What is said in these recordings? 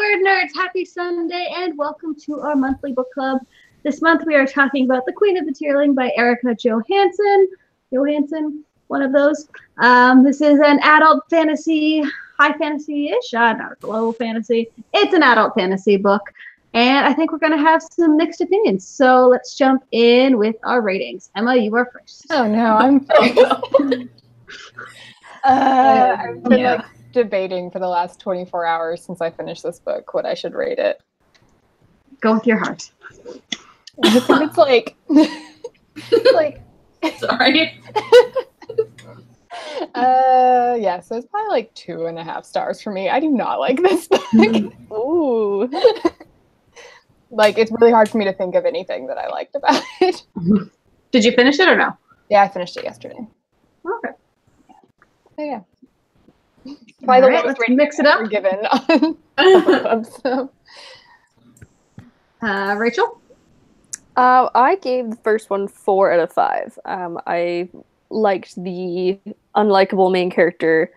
word nerds, happy Sunday and welcome to our monthly book club. This month we are talking about The Queen of the Tearling by Erika Johansson. Johansson, one of those. Um, this is an adult fantasy, high fantasy-ish, uh, not a low fantasy. It's an adult fantasy book. And I think we're going to have some mixed opinions. So let's jump in with our ratings. Emma, you are first. Oh no, I'm. uh, I've been yeah. like debating for the last 24 hours since I finished this book what I should rate it. Go with your heart. I think it's like, like. Sorry. uh, yeah, so it's probably like two and a half stars for me. I do not like this book. Ooh like it's really hard for me to think of anything that I liked about it. Did you finish it or no? Yeah, I finished it yesterday. Okay. So, yeah. By the right, let's mix it up. Given on so. uh, Rachel. Uh, I gave the first one four out of five. Um, I liked the unlikable main character,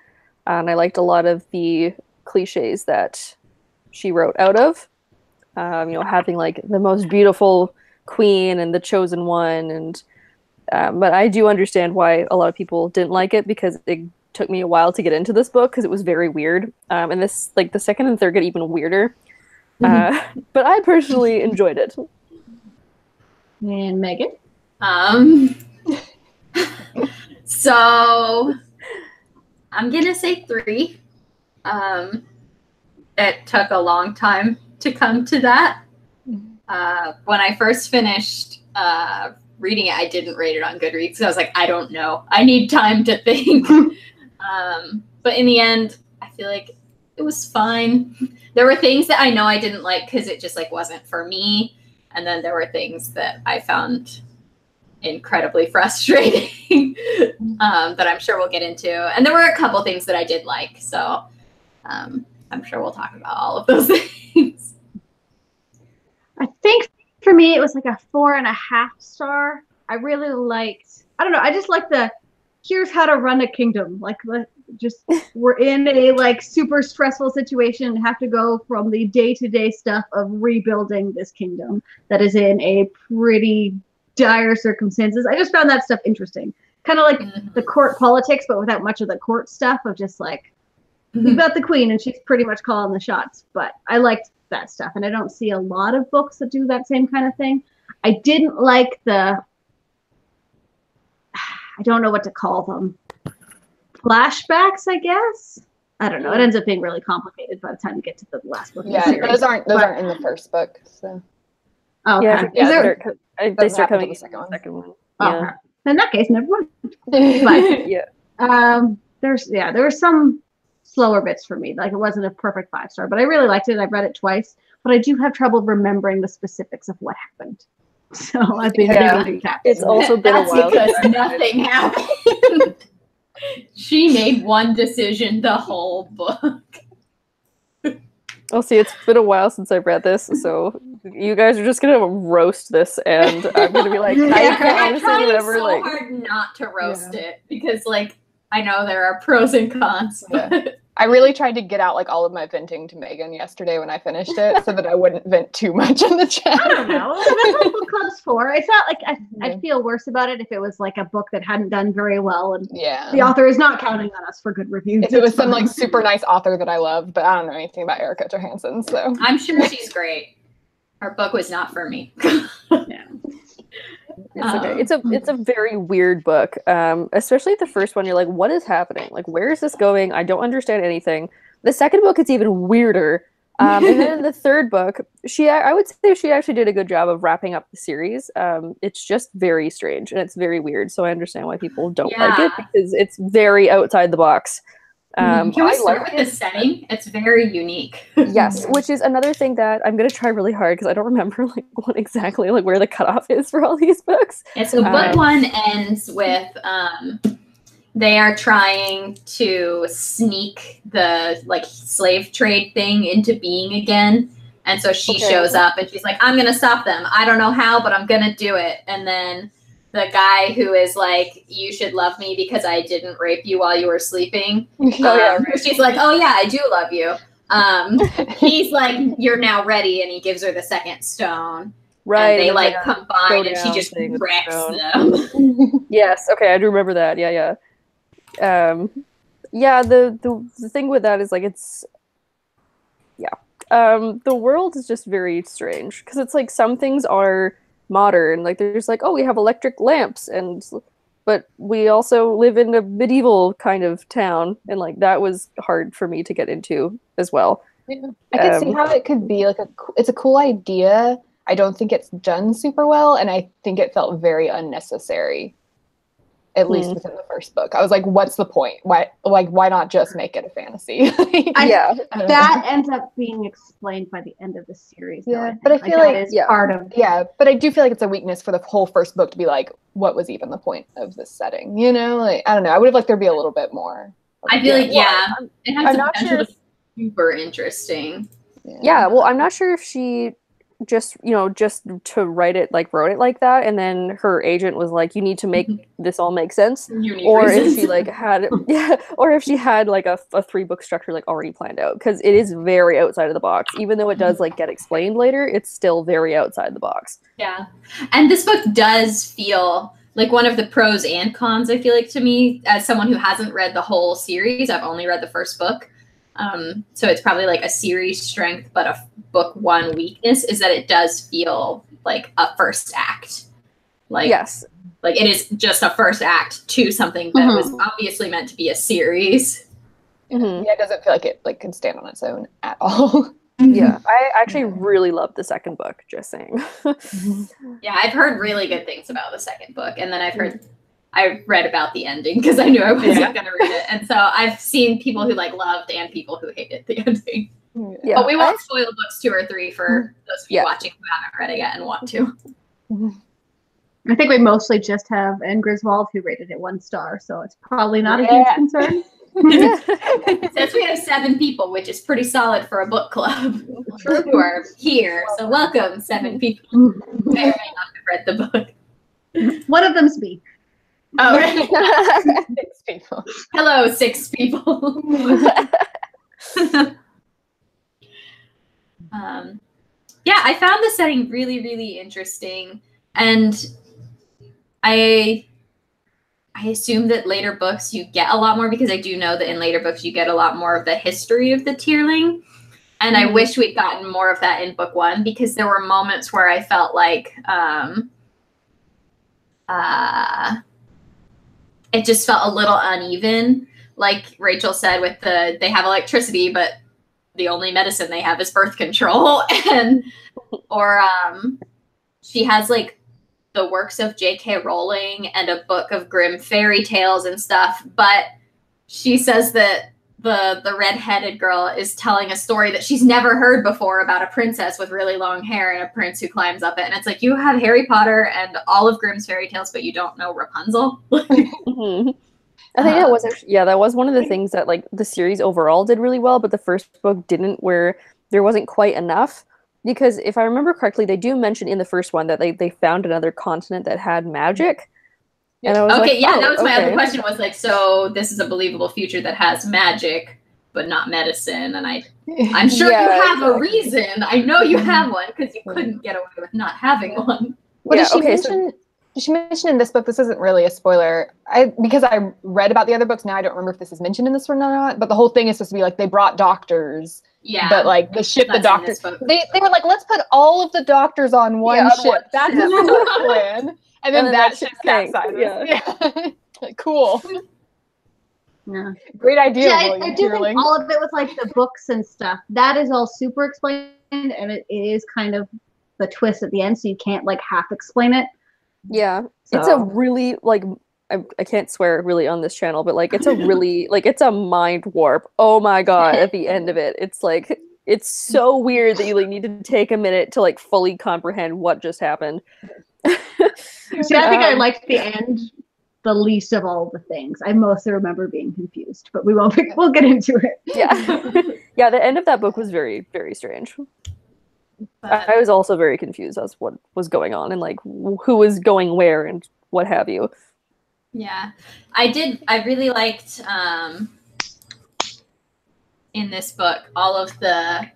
and I liked a lot of the cliches that she wrote out of um, you know, having like the most beautiful queen and the chosen one, and um, but I do understand why a lot of people didn't like it because it took me a while to get into this book because it was very weird, um, and this like the second and third get even weirder. Mm-hmm. Uh, but I personally enjoyed it. And Meghan, um, so I'm gonna say three. Um, it took a long time to come to that. Uh, when I first finished uh, reading it, I didn't rate it on Goodreads because I was like, I don't know. I need time to think. um, but in the end, I feel like it was fine. There were things that I know I didn't like because it just like wasn't for me, and then there were things that I found incredibly frustrating um, that I'm sure we'll get into. And there were a couple things that I did like, so um, I'm sure we'll talk about all of those things. I think for me it was like a four and a half star. I really liked. I don't know. I just like the here's how to run a kingdom. Like just we're in a like super stressful situation and have to go from the day to day stuff of rebuilding this kingdom that is in a pretty dire circumstances. I just found that stuff interesting. Kind of like mm-hmm. the court politics, but without much of the court stuff of just like mm-hmm. you've got the queen and she's pretty much calling the shots. But I liked that stuff. And I don't see a lot of books that do that same kind of thing. I didn't like the, I don't know what to call them, flashbacks, I guess. I don't know. It ends up being really complicated by the time you get to the last book. Yeah, those aren't those but, aren't in the first book. So. Oh, okay. yeah, yeah there, they start coming in the second one. Second one. Oh, yeah. In that case, never mind. but, yeah. Um, there's yeah, there were some slower bits for me. Like it wasn't a perfect five star, but I really liked it. I've read it twice, but I do have trouble remembering the specifics of what happened. So I've been yeah. It's also been That's a while because nothing happened. she made one decision the whole book. Well, see, it's been a while since I've read this, so you guys are just gonna roast this, and I'm gonna be like, yeah, I can honestly remember so like hard not to roast yeah. it because, like, I know there are pros and cons. Yeah. I really tried to get out like all of my venting to Meghan yesterday when I finished it, so that I wouldn't vent too much in the chat. I don't know. That's what book club's for. It's not like I, I'd feel worse about it if it was like a book that hadn't done very well, and yeah, the author is not counting on us for good reviews. If it was some like super nice author that I love, but I don't know anything about Erika Johansson, so I'm sure she's great. Her book was not for me. yeah. It's okay. It's a um, it's a very weird book. Um, especially the first one. You're like, what is happening? Like, where is this going? I don't understand anything. The second book, it's even weirder. Um, and then in the third book, she I would say she actually did a good job of wrapping up the series. Um, it's just very strange and it's very weird. So I understand why people don't yeah. like it because it's very outside the box. Um, Can we start like with the setting? It's very unique. yes, which is another thing that I'm gonna try really hard because I don't remember like what exactly like where the cutoff is for all these books. Yeah, so book um, one ends with um, they are trying to sneak the like slave trade thing into being again. And so she okay. shows up and she's like, I'm gonna stop them. I don't know how, but I'm gonna do it. And then the guy who is like, "You should love me because I didn't rape you while you were sleeping." Oh, yeah. Um, she's like, "Oh yeah, I do love you." Um, he's like, "You're now ready," and he gives her the second stone. Right. And they and like then, combine, and she just wrecks them. Yes. Okay, I do remember that. Yeah, yeah. Um, yeah. The the the thing with that is like it's, yeah. Um, the world is just very strange because it's like some things are modern, like there's like oh we have electric lamps and, but we also live in a medieval kind of town and like that was hard for me to get into as well. I can see Um, how it could be like a it's a cool idea. I don't think it's done super well, and I think it felt very unnecessary. At least Hmm. within the first book, I was like, "What's the point? Why, like, why not just make it a fantasy?" Like, I- yeah. I don't know. That ends up being explained by the end of the series. though, Yeah, but I feel that like- Yeah. part of yeah, but I do feel like it's a weakness for the whole first book to be like, "What was even the point of this setting?" You know, like I don't know. I would have liked there to be a little bit more. I feel like well, yeah, I'm- it has I'm not sure to be super interesting. Yeah, well, I'm not sure if she just, you know, just to write it like wrote it like that and then her agent was like you need to make mm-hmm. this all make sense. Or if she like had yeah, or if she had like a, a three book structure like already planned out because it is very outside of the box. Even though it does mm-hmm. like get explained later it's still very outside the box. Yeah. And this book does feel like one of the pros and cons, I feel like to me, as someone who hasn't read the whole series, I've only read the first book. Um, so it's probably like a series strength, but a f- book one weakness is that it does feel like a first act. Like, yes like it is just a first act to something that Mhm. was obviously meant to be a series. Mhm. Yeah, it doesn't feel like it like can stand on its own at all. yeah i actually really love the second book just saying Yeah, I've heard really good things about the second book, and then I've heard I read about the ending because I knew I wasn't Yeah. going to read it, and so I've seen people who like loved and people who hated the ending. yeah but we won't I- spoil books two or three for those of you Yeah. watching who haven't read it yet and want to. I think we mostly just have Anne Griswold who rated it one star, so it's probably not a huge concern. Since we have seven people, which is pretty solid for a book club, who are here, so welcome seven people who may or may not have read the book. One of them's me. Oh, right. Six people. hello, six people. um, yeah, I found the setting really, really interesting, and I I assume that later books you get a lot more because I do know that in later books you get a lot more of the history of the Tearling. And I Mhm. wish we'd gotten more of that in book one because there were moments where I felt like um, uh, it just felt a little uneven. Like Rachel said, with the they have electricity, but the only medicine they have is birth control, and or um, she has like the works of J.K. Rowling and a book of Grimm fairy tales and stuff, but she says that the the red-headed girl is telling a story that she's never heard before about a princess with really long hair and a prince who climbs up it. And it's like you have Harry Potter and all of Grimm's fairy tales, but you don't know Rapunzel. Mhm. I think that Uh, was actually, yeah, that was one of the things that like the series overall did really well, but the first book didn't, where there wasn't quite enough. Because if I remember correctly, they do mention in the first one that they, they found another continent that had magic. And I was okay, like, yeah, oh, that was my other question. Was like, so this is a believable future that has magic, but not medicine, and I I'm sure Yeah, you have a reason. I know you mm-hmm. have one because you mm-hmm. couldn't get away with not having one. Well, Yeah, did she okay, mention? Did she mentioned in this book? This isn't really a spoiler. I because I read about the other books. Now I don't remember if this is mentioned in this one or not. But the whole thing is supposed to be like they brought doctors, Yeah, but like the ship, the that's in doctor. this book. They they were like, let's put all of the doctors on one Yeah, ship. one That's the plan. And then, then that that ship ship capsizes. yeah. Yeah. Like, cool. Yeah. Great idea, Yeah, I, William I do Tearling. think all of it was like the books and stuff. That is all super explained, and it, it is kind of the twist at the end, so you can't like half explain it. Yeah, it's a really like I, I can't swear really on this channel, but like it's a really like it's a mind warp. Oh my god! At the end of it, it's like it's so weird that you like need to take a minute to like fully comprehend what just happened. See, I think I Um, liked the end the least of all the things. I mostly remember being confused, but we won't. We'll get into it. Yeah, yeah. The end of that book was very very strange. But- I, I was also very confused as what was going on and like who was going where and what have you. Yeah, I did. I really liked um, in this book, all of the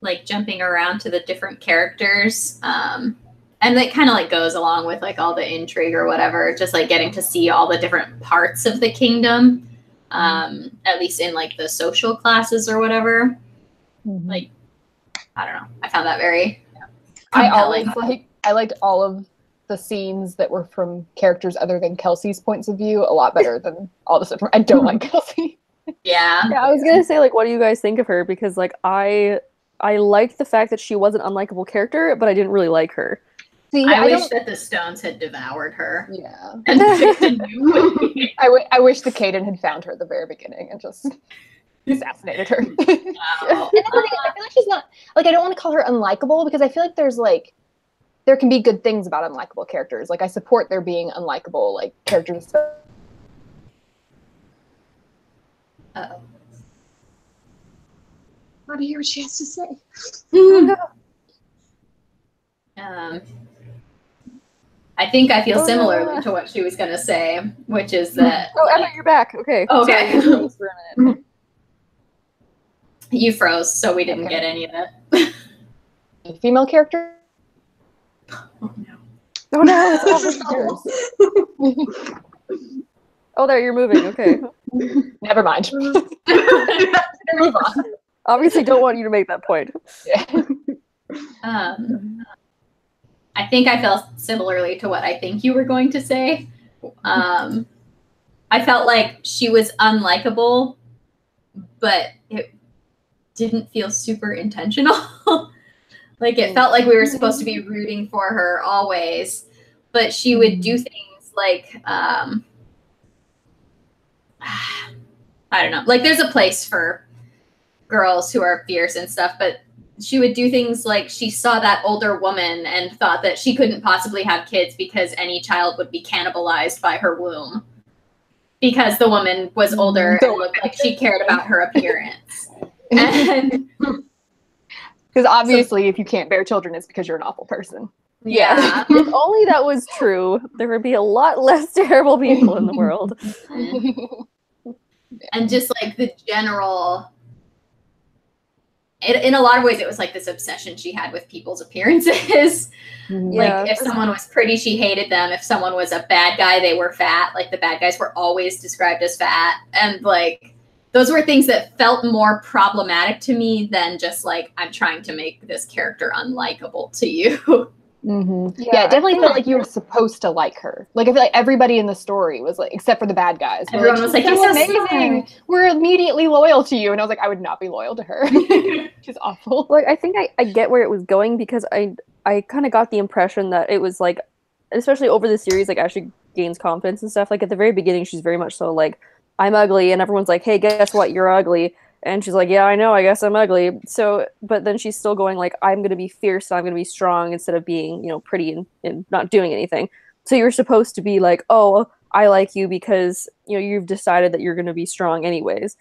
like jumping around to the different characters. Um, and that kind of like goes along with like all the intrigue or whatever, just like getting to see all the different parts of the kingdom, um, at least in like the social classes or whatever. Mhm. Like, I don't know. I found that very I compelling. always like I liked all of the scenes that were from characters other than Kelsea's points of view a lot better than all the stuff. from- I don't like Kelsea. yeah. Yeah, I was gonna say like, what do you guys think of her? Because like I, I liked the fact that she was an unlikable character, but I didn't really like her. See, I, I, wish that the stones had devoured her Yeah, and picked a new way. I, w- I wish the Caden had found her at the very beginning and just assassinated her. Wow. And thing, I feel like she's not like I don't want to call her unlikable because I feel like there's like there can be good things about unlikable characters. Like I support there being unlikable like characters. Uh-oh. Want to hear what she has to say? Um, I think I feel similarly to what she was going to say, which is that Oh, Emma, you're back. Okay. Okay. Sorry, you froze for a minute. you froze, so we didn't Okay. get any of it. Female character. Oh, no. Oh no, it's all. Oh, there, you're moving. Okay. Never mind. Move on. Obviously, don't want you to make that point. Yeah. Um, I think I felt similarly to what I think you were going to say. Um, I felt like she was unlikable, but it didn't feel super intentional. like it felt like we were supposed to be rooting for her always, but she would do things like um, I don't know. Like there's a place for girls who are fierce and stuff, but she would do things like she saw that older woman and thought that she couldn't possibly have kids because any child would be cannibalized by her womb because the woman was older and looked like she cared about her appearance. and Because obviously, if you can't bear children, it's because you're an awful person. yeah. if only that was true, there would be a lot less terrible people in the world. and just like the general it, in a lot of ways it was like this obsession she had with people's appearances. Mm-hmm. Yeah. like if someone was pretty she hated them. If someone was a bad guy they were fat. Like the bad guys were always described as fat. And like those were things that felt more problematic to me than just like i'm trying to make this character unlikable to you Mhm. Yeah, Yeah, it definitely felt like you were supposed to like her. Like I feel like everybody in the story was like, except for the bad guys. were Everyone was like, "You're so so amazing. We're immediately loyal to you." And I was like, I would not be loyal to her. She's awful. like I think I, I get where it was going because I I kind of got the impression that it was like especially over the series like as she gains confidence and stuff like at the very beginning she's very much so like I'm ugly and everyone's like hey guess what you're ugly and she's like yeah I know I guess I'm ugly so but then she's still going like I'm gonna be fierce and I'm gonna be strong instead of being you know pretty and, and not doing anything so you're supposed to be like oh I like you because you know you've decided that you're gonna be strong anyways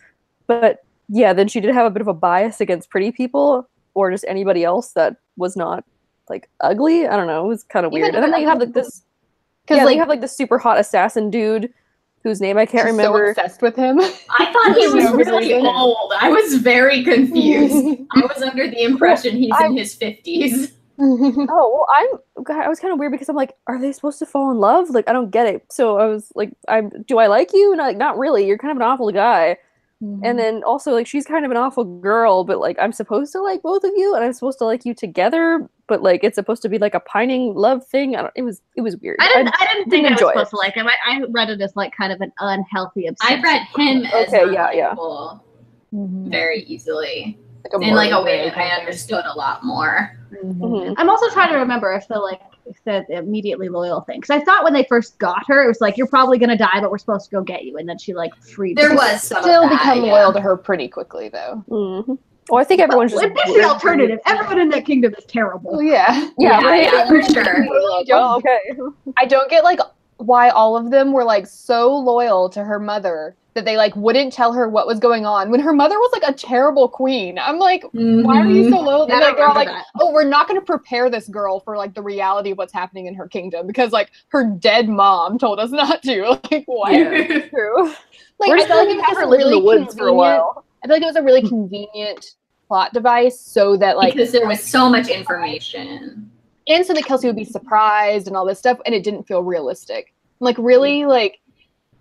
but yeah, then she did have a bit of a bias against pretty people or just anybody else that was not like ugly. I don't know. It was kind of weird. And then you have like this, Because yeah, like you have like the super hot assassin dude whose name I can't she's remember. so obsessed with him. i thought he was really old i was very confused i was under the impression he's in his 50s oh well, I'm. God, I was kind of weird because I'm like, are they supposed to fall in love? Like, I don't get it. So I was like, I'm. Do I like you? And I'm like, not really. You're kind of an awful guy. And then also like she's kind of an awful girl, but like I'm supposed to like both of you, and I'm supposed to like you together, but like it's supposed to be like a pining love thing. I don't, it was it was weird. I didn't. I, didn't think didn't I was enjoy supposed to like him. I, I read it as like kind of an unhealthy obsession. i read him as Okay, yeah, yeah. unlikable Mhm. very easily Like in like a Morgan way that i understood a lot more Mhm. Mhm. I'm also trying to remember if the like if the immediately loyal thing because I thought when they first got her it was like you're probably gonna die but we're supposed to go get you and then she like freed. there them. was some Still of that, become yeah. loyal to her pretty quickly though. Mhm. Well, I think everyone's just. Well, the alternative. Everyone in that kingdom is terrible. yeah. yeah, right? yeah, for sure Oh, okay. I don't get like why all of them were like so loyal to her mother that they like wouldn't tell her what was going on when her mother was like a terrible queen. I'm like, why are you mm-hmm. so loyal? Yeah, I Like, they're all like, that. oh, we're not going to prepare this girl for like the reality of what's happening in her kingdom because like her dead mom told us not to. Like, why? Yeah. True. Like, We're I feel like gonna it's her live in the woods for a while. I feel like it was a really convenient plot device so that like because there was so much information. and so that Kelsea would be surprised and all this stuff, and it didn't feel realistic. Like really, like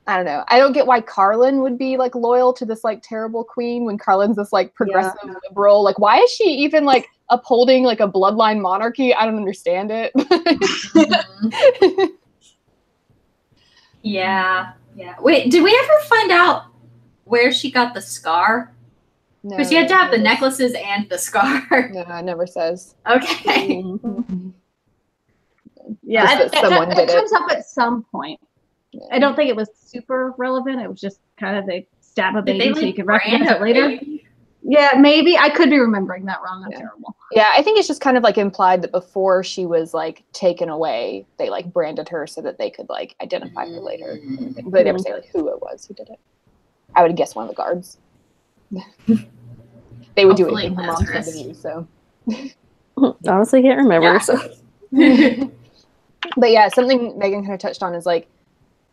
I don't know. I don't get why Carlin would be like loyal to this like terrible queen when Carlin's this like progressive liberal. Like, why is she even like upholding like a bloodline monarchy? I don't understand it. Mhm. yeah, yeah. Wait, did we ever find out where she got the scar? no, Because she had to have the necklaces and the scar. No, it never says. Okay. Yeah, Just I- that that- someone that did it. comes up at some point. I don't think it was super relevant. It was just kind of they stab a baby they so you could brand recognize it later. baby? Yeah, maybe I could be remembering that wrong. I'm Yeah. terrible. Yeah, I think it's just kind of like implied that before she was like taken away, they like branded her so that they could like identify her later. Mm. But they never say like who it was who did it. I would guess one of the guards. they would do Hopefully anything her mom said to Lazarus. you. So, Honestly, can't remember. Yeah. So. but yeah, something Meghan kind of touched on is like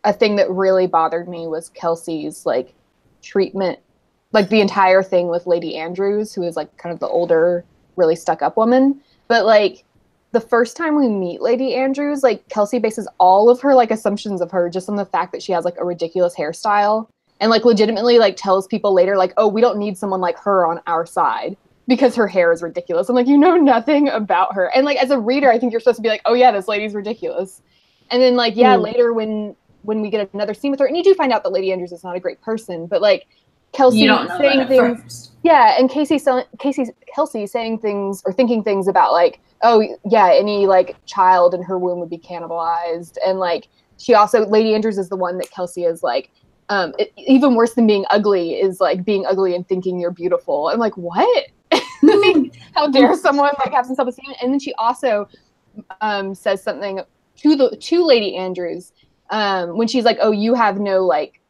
a thing that really bothered me was Kelsea's like treatment, like the entire thing with Lady Andrews, who is like kind of the older, really stuck up woman. But like the first time we meet Lady Andrews, like Kelsea bases all of her like assumptions of her just on the fact that she has like a ridiculous hairstyle and like legitimately like tells people later like, oh, we don't need someone like her on our side because her hair is ridiculous. I'm like, you know nothing about her. And like as a reader, I think you're supposed to be like, oh yeah, this lady's ridiculous. And then like, yeah, Hmm. later when when we get another scene with her, and you do find out that Lady Andrews is not a great person, but like Kelsea you don't know saying things first. yeah, and Casey Casey Kelsea saying things or thinking things about like, oh yeah, any like child in her womb would be cannibalized, and like she also Lady Andrews is the one that Kelsea is like, um, it, even worse than being ugly is like being ugly and thinking you're beautiful. I'm like, what? How dare someone like have some self esteem? And then she also um, says something to the to Lady Andrews um, when she's like, oh, you have no like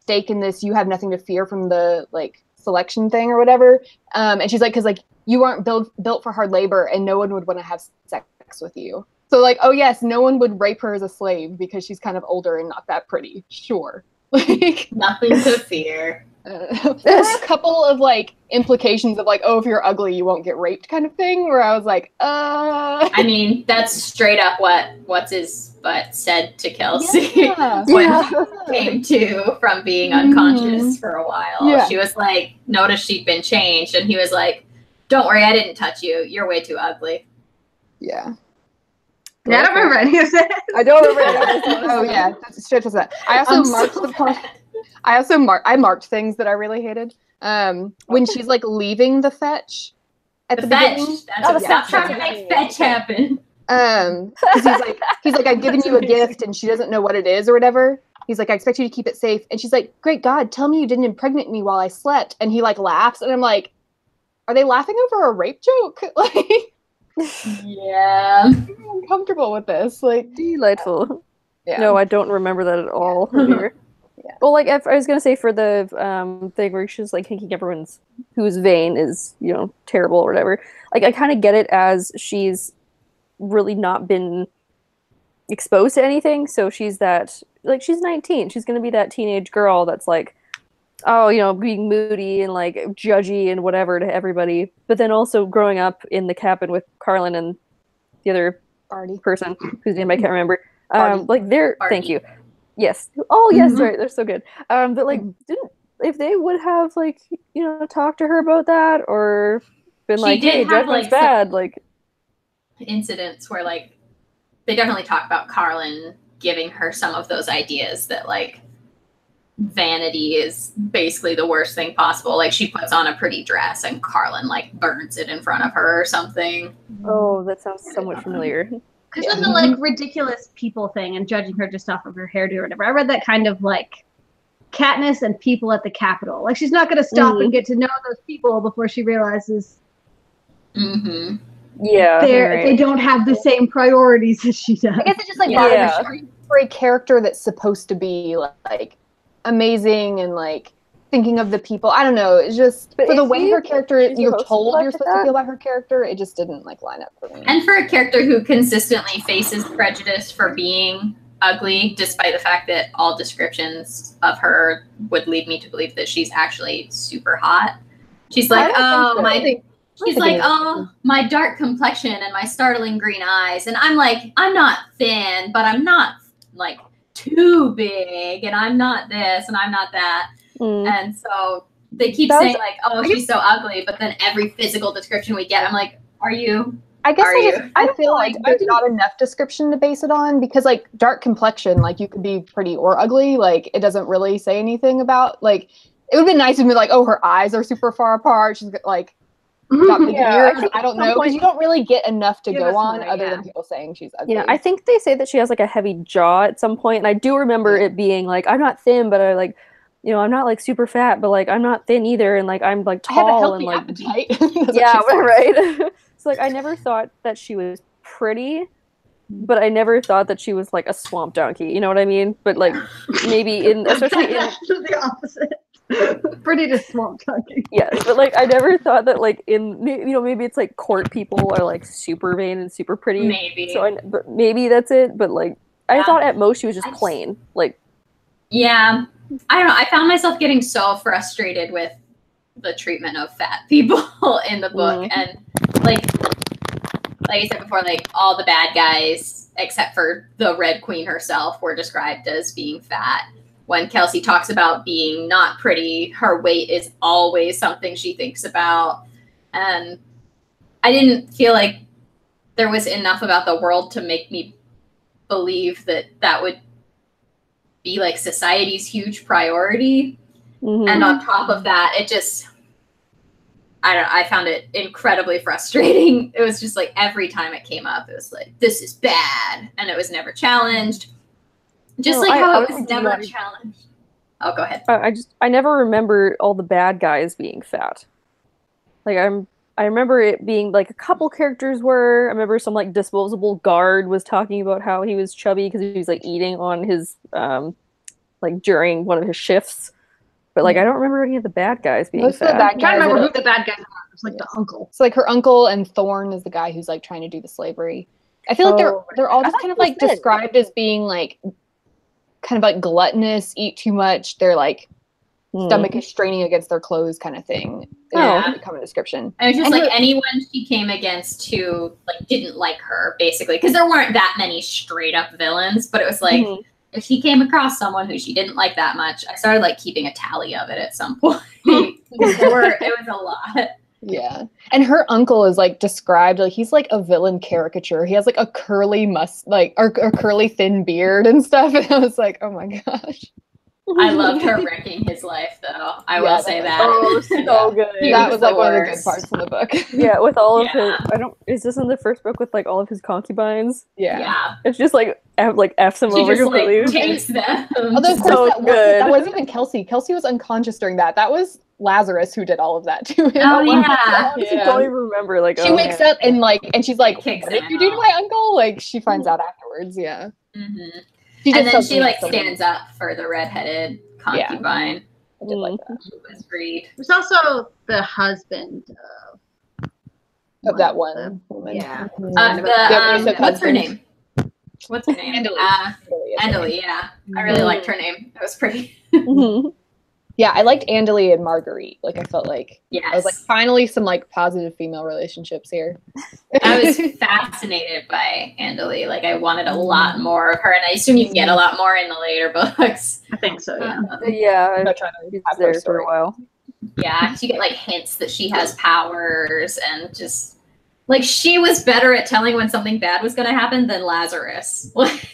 stake in this. You have nothing to fear from the like selection thing or whatever. Um, and she's like, because like you aren't built built for hard labor, and no one would want to have sex with you. So like, oh yes, no one would rape her as a slave because she's kind of older and not that pretty. Sure. Like, Nothing to fear. Uh, there were a couple of like implications of like, oh, if you're ugly, you won't get raped, kind of thing. Where I was like, uh, I mean, that's straight up what what's his butt said to Kelsea yeah. when Yeah. he came to from being unconscious for a while. Yeah. She was like, noticed she'd been changed, and he was like, "Don't worry, I didn't touch you. You're way too ugly." yeah. Yeah, I don't remember any of that. I don't remember. any of this. Oh yeah, that's straight to that. I also I'm marked so the part. I also marked. I marked things that I really hated. Um, when she's like leaving the fetch at The the, fetch. beginning. That's Oh, what the stop trying to make fetch happen. Um, 'cause he's like, he's like, I've given you a gift, and she doesn't know what it is or whatever. He's like, I expect you to keep it safe, and she's like, Great God, tell me you didn't impregnate me while I slept. And he like laughs, and I'm like, Are they laughing over a rape joke? Like, Yeah. I'm uncomfortable with this. Like, Delightful. yeah. No, I don't remember that at all. Yeah. Well, like if I was gonna say for the um thing where she's like thinking everyone's whose vein is you know terrible or whatever. Like I kind of get it as she's really not been exposed to anything, so she's that like she's 19. She's gonna be that teenage girl that's like, oh, you know, being moody and like judgy and whatever to everybody. But then also growing up in the cabin with Carlin and the other Barty. person whose name I can't remember. Um, like they're thank you. Yes. Oh yes, Mhm. right. They're so good. Um, but like, didn't if they would have like you know talked to her about that or been She like, hey, have, like, bad. Like, Incidents where like they definitely talk about Carlin giving her some of those ideas that like vanity is basically the worst thing possible. Like she puts on a pretty dress and Carlin like burns it in front of her or something. oh, that sounds somewhat familiar. Because of the like ridiculous people thing and judging her just off of her hairdo or whatever. I read that kind of like Katniss and people at the Capitol. Like she's not going to stop Mhm. and get to know those people before she realizes Mm-hmm. Yeah. they're right. they don't have the same priorities as she does. I guess it just like Yeah. bothers me for a character that's supposed to be like amazing and like thinking of the people. I don't know. It's just But for the way her character is, you're supposed to told you're like supposed to feel about her character, it just didn't like line up for me. And for a character who consistently faces prejudice for being ugly, despite the fact that all descriptions of her would lead me to believe that she's actually super hot, She's I like, don't think oh so. my I think- She's like, oh, my dark complexion and my startling green eyes. And I'm like, I'm not thin, but I'm not like too big. And I'm not this and I'm not that. Mm. And so they keep That was- saying, like, oh, she's so ugly. But then every physical description we get, I'm like, are you? I guess Are I just? I feel like I there's didn't- enough description to base it on because like dark complexion, like you could be pretty or ugly, like it doesn't really say anything about like it would be nice to be like, oh, her eyes are super far apart. She's like got big Yeah, I ears. think I, don't know because point- you don't really get enough to go on more, other yeah. than people saying she's ugly. Yeah, I think they say that she has like a heavy jaw at some point, and I do remember it being like, I'm not thin, but I like, you know, I'm not like super fat, but like I'm not thin either, and like I'm like I have a tall and like appetite. That's what yeah, right. so like I never thought that she was pretty, but I never thought that she was like a swamp donkey. You know what I mean? But like maybe in especially in the opposite. Pretty to swamp talking. yes, but like I never thought that like in you know maybe it's like court people are like super vain and super pretty. Maybe. So I, but maybe that's it. But like I Yeah. thought at most she was just just- plain. Like Yeah. I don't know. I found myself getting so frustrated with the treatment of fat people in the book. Mhm. And like like I said before, like all the bad guys, except for the Red Queen herself, were described as being fat. When Kelsea talks about being not pretty, her weight is always something she thinks about. And I didn't feel like there was enough about the world to make me believe that that would be like society's huge priority. mhm. And on top of that, it just I don't I found it incredibly frustrating. It was just like every time it came up, it was like, this is bad. And it was never challenged. Just No, like I how it was never challenged. Oh, go ahead. I I just I never remember all the bad guys being fat. Like I'm I remember it being like a couple characters were. I remember some like disposable guard was talking about how he was chubby because he was like eating on his um like during one of his shifts. But like I don't remember any of the bad guys being Most of the fat. bad I can't remember who the bad guys are. It's like the uncle. It's like her uncle and Thorne is the guy who's like trying to do the slavery. I feel like they're Oh, they're all just kind of like thin. described as being like kind of like gluttonous, eat too much. They're like Hmm. stomach is straining against their clothes kind of thing. Oh. That would become a description. And it's just And like her- anyone she came against who like didn't like her, basically. Because there weren't that many straight up villains, but it was like Mhm. if she came across someone who she didn't like that much, I started like keeping a tally of it at some point. There were it was a lot. Yeah. And her uncle is like described like he's like a villain caricature. He has like a curly must like or, or curly thin beard and stuff. And I was like, oh my gosh. I loved her wrecking his life though. I Yeah, will say was- that. Oh, so good. That was was like the one of the good parts in the book. Yeah, with all of Yeah. his I don't is this in the first book with like all of his concubines? yeah. yeah. It's just like F, like F's him She over just like completely. takes them. Although of course So that, wasn't, that wasn't even Kelsea. Kelsea was unconscious during that. That was Lazarus who did all of that to him. Oh, I yeah. honestly Yeah. don't even remember like She oh, wakes man. up and like and she's like, Kicks What did you do to my uncle? Like she finds out afterwards, yeah. Mhm. She And then she like something- stands up for the redheaded Yeah. concubine I did like that. who was freed. There's also the husband of, Of that one woman. Yeah. Uh, the, The um, abusive what's her name? What's her name? Andalou. Uh, Really is her name. Andalou, yeah. I really Mhm. liked her name. That was pretty. Yeah, I liked Andalie and Marguerite. Like I felt like Yes. I was like finally some like positive female relationships here. I was fascinated by Andalou. Like I wanted a lot more of her, and I assume you can get a lot more in the later books. I think so, yeah. Um, yeah, I'm not trying to have her there for story. a while. yeah, you get like hints that she has powers, and just like she was better at telling when something bad was going to happen than Lazarus. Like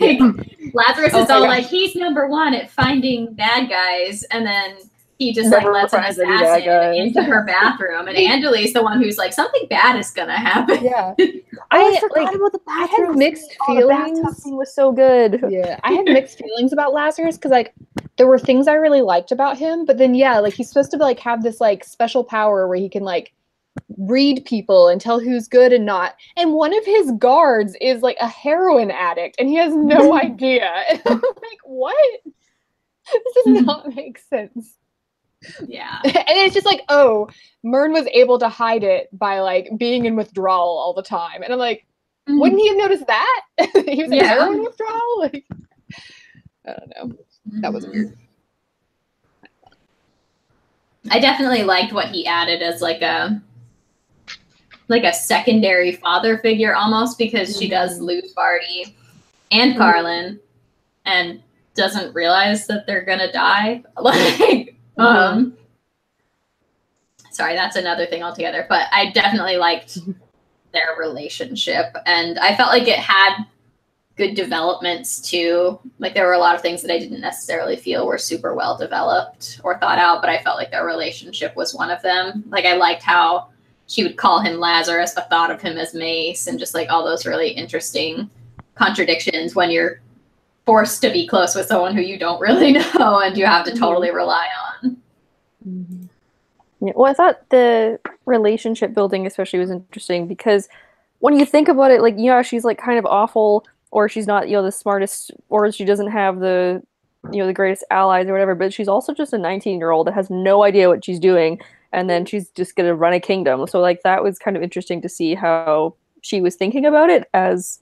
Lazarus Oh is all gosh. like he's number one at finding bad guys, and then he just Never like lets an finds assassin into her bathroom, and Andalu's the one who's like something bad is going to happen. Yeah. I, I, forgot like, about the I bathroom. had mixed Oh, the feelings. scene was so good. yeah i had mixed feelings about lazarus because like there were things i really liked about him but then yeah like he's supposed to like have this like special power where he can like read people and tell who's good and not and one of his guards is like a heroin addict and he has no idea and i'm like what this does hmm. not make sense Yeah. and it's just like oh Mhurn was able to hide it by like being in withdrawal all the time. And i'm like mm-hmm. wouldn't he have noticed that? He was in Yeah. heroin withdrawal? Like i don't know. That was weird. Mm-hmm. I definitely liked what he added as like a like a secondary father figure almost because she mm-hmm. does lose Barty and Carlin and doesn't realize that they're gonna die. Like um sorry, that's another thing altogether. But I definitely liked their relationship and I felt like it had good developments too. Like there were a lot of things that I didn't necessarily feel were super well developed or thought out, but I felt like their relationship was one of them. Like I liked how she would call him Lazarus, but thought of him as Mace, and just like all those really interesting contradictions when you're forced to be close with someone who you don't really know and you have to totally rely on. Mm-hmm. Yeah, well, I thought the relationship building especially was interesting because when you think about it, like, yeah, she's like kind of awful, or she's not, you know, the smartest, or she doesn't have the, you know, the greatest allies or whatever, but she's also just a 19 year old that has no idea what she's doing, and then she's just gonna run a kingdom. So, like, that was kind of interesting to see how she was thinking about it as,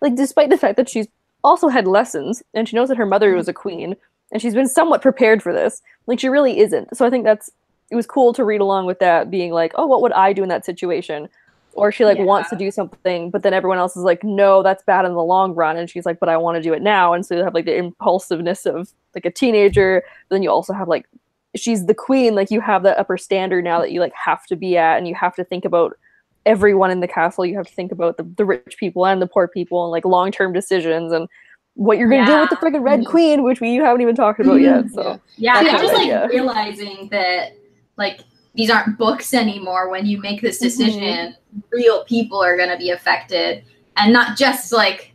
like, despite the fact that she's also had lessons and she knows that her mother was a queen and she's been somewhat prepared for this, like, she really isn't. So, I think that's it was cool to read along with that being like oh what would i do in that situation? Or she like Yeah. wants to do something but then everyone else is like no that's bad in the long run. And she's like but i want to do it now. And so you have like the impulsiveness of like a teenager but then you also have like she's the queen like you have that upper standard now that you like have to be at and you have to think about everyone in the castle. You have to think about the, the rich people and the poor people and like long-term decisions and what you're gonna do with the freaking red queen which we haven't even talked about yet so Yeah, and kind just like realizing that like these aren't books anymore when you make Mm-hmm. this decision, real people are gonna be affected. And not just like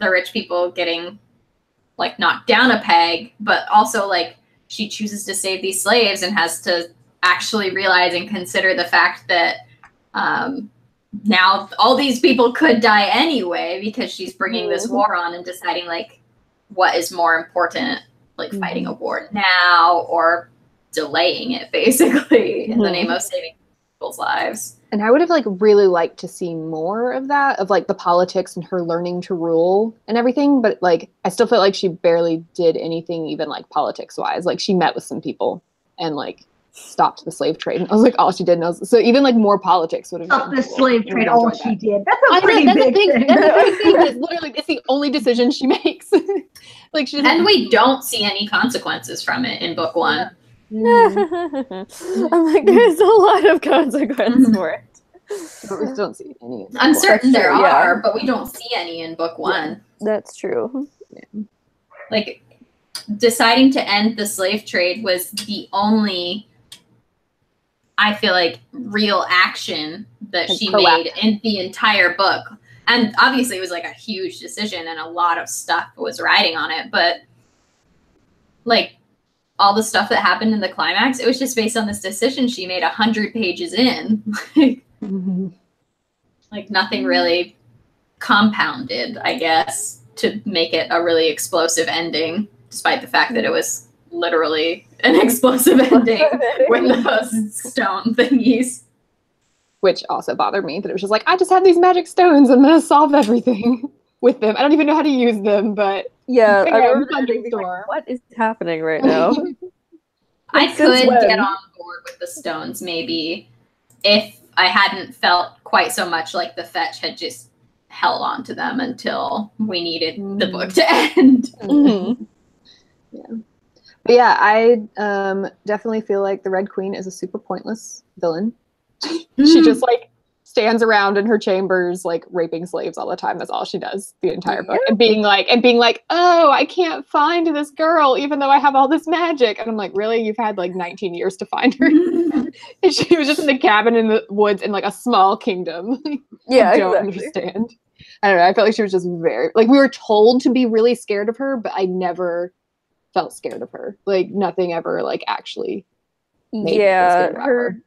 the rich people getting like knocked down a peg, but also like she chooses to save these slaves and has to actually realize and consider the fact that um, now all these people could die anyway because she's bringing this Mhm. war on and deciding like what is more important like Mm-hmm. fighting a war now or delaying it basically in the name of saving people's lives And I would have like really liked to see more of that, of like the politics and her learning to rule and everything. But like, I still felt like she barely did anything, even like politics wise. Like, she met with some people and like stopped the slave trade. And I was like, all she did. And I was, so even like more politics would have stopped the slave I trade. would've All enjoyed she that. did. That's a I know, that's a big big, thing. that's a big thing. It's literally it's the only decision she makes. like she and we don't see any consequences from it in book one. I'm like, there's a lot of consequence mm-hmm. for it. but we don't see any. i'm certain That's there true, yeah. are but we don't see any in book one That's true. like deciding to end the slave trade was the only i feel like real action that she made in the entire book and obviously it was like a huge decision and a lot of stuff was riding on it but like all the stuff that happened in the climax it was just based on this decision she made a hundred pages in Mhm. like nothing really compounded, I guess, to make it a really explosive ending, despite the fact that it was literally an explosive ending with those stone thingies. Which also bothered me that it was just like I just have these magic stones. I'm gonna solve everything with them. I don't even know how to use them, but Yeah, I remember the thinking, like, what is happening right now? I could when? get on board with the stones maybe if I hadn't felt quite so much like the fetch had just held on to them until we needed the book to end. Mhm. But yeah, I um, definitely feel like the Red Queen is a super pointless villain. she just like stands around in her chambers like raping slaves all the time. That's all she does the entire book. And being like and being like, "Oh, I can't find this girl even though I have all this magic." And I'm like, "Really? You've had like 19 years to find her." and she was just in the cabin in the woods in like a small kingdom. Yeah, I don't exactly. understand. I don't know. I felt like she was just very like we were told to be really scared of her, but I never felt scared of her. Like nothing ever like actually made me feel Yeah, about her.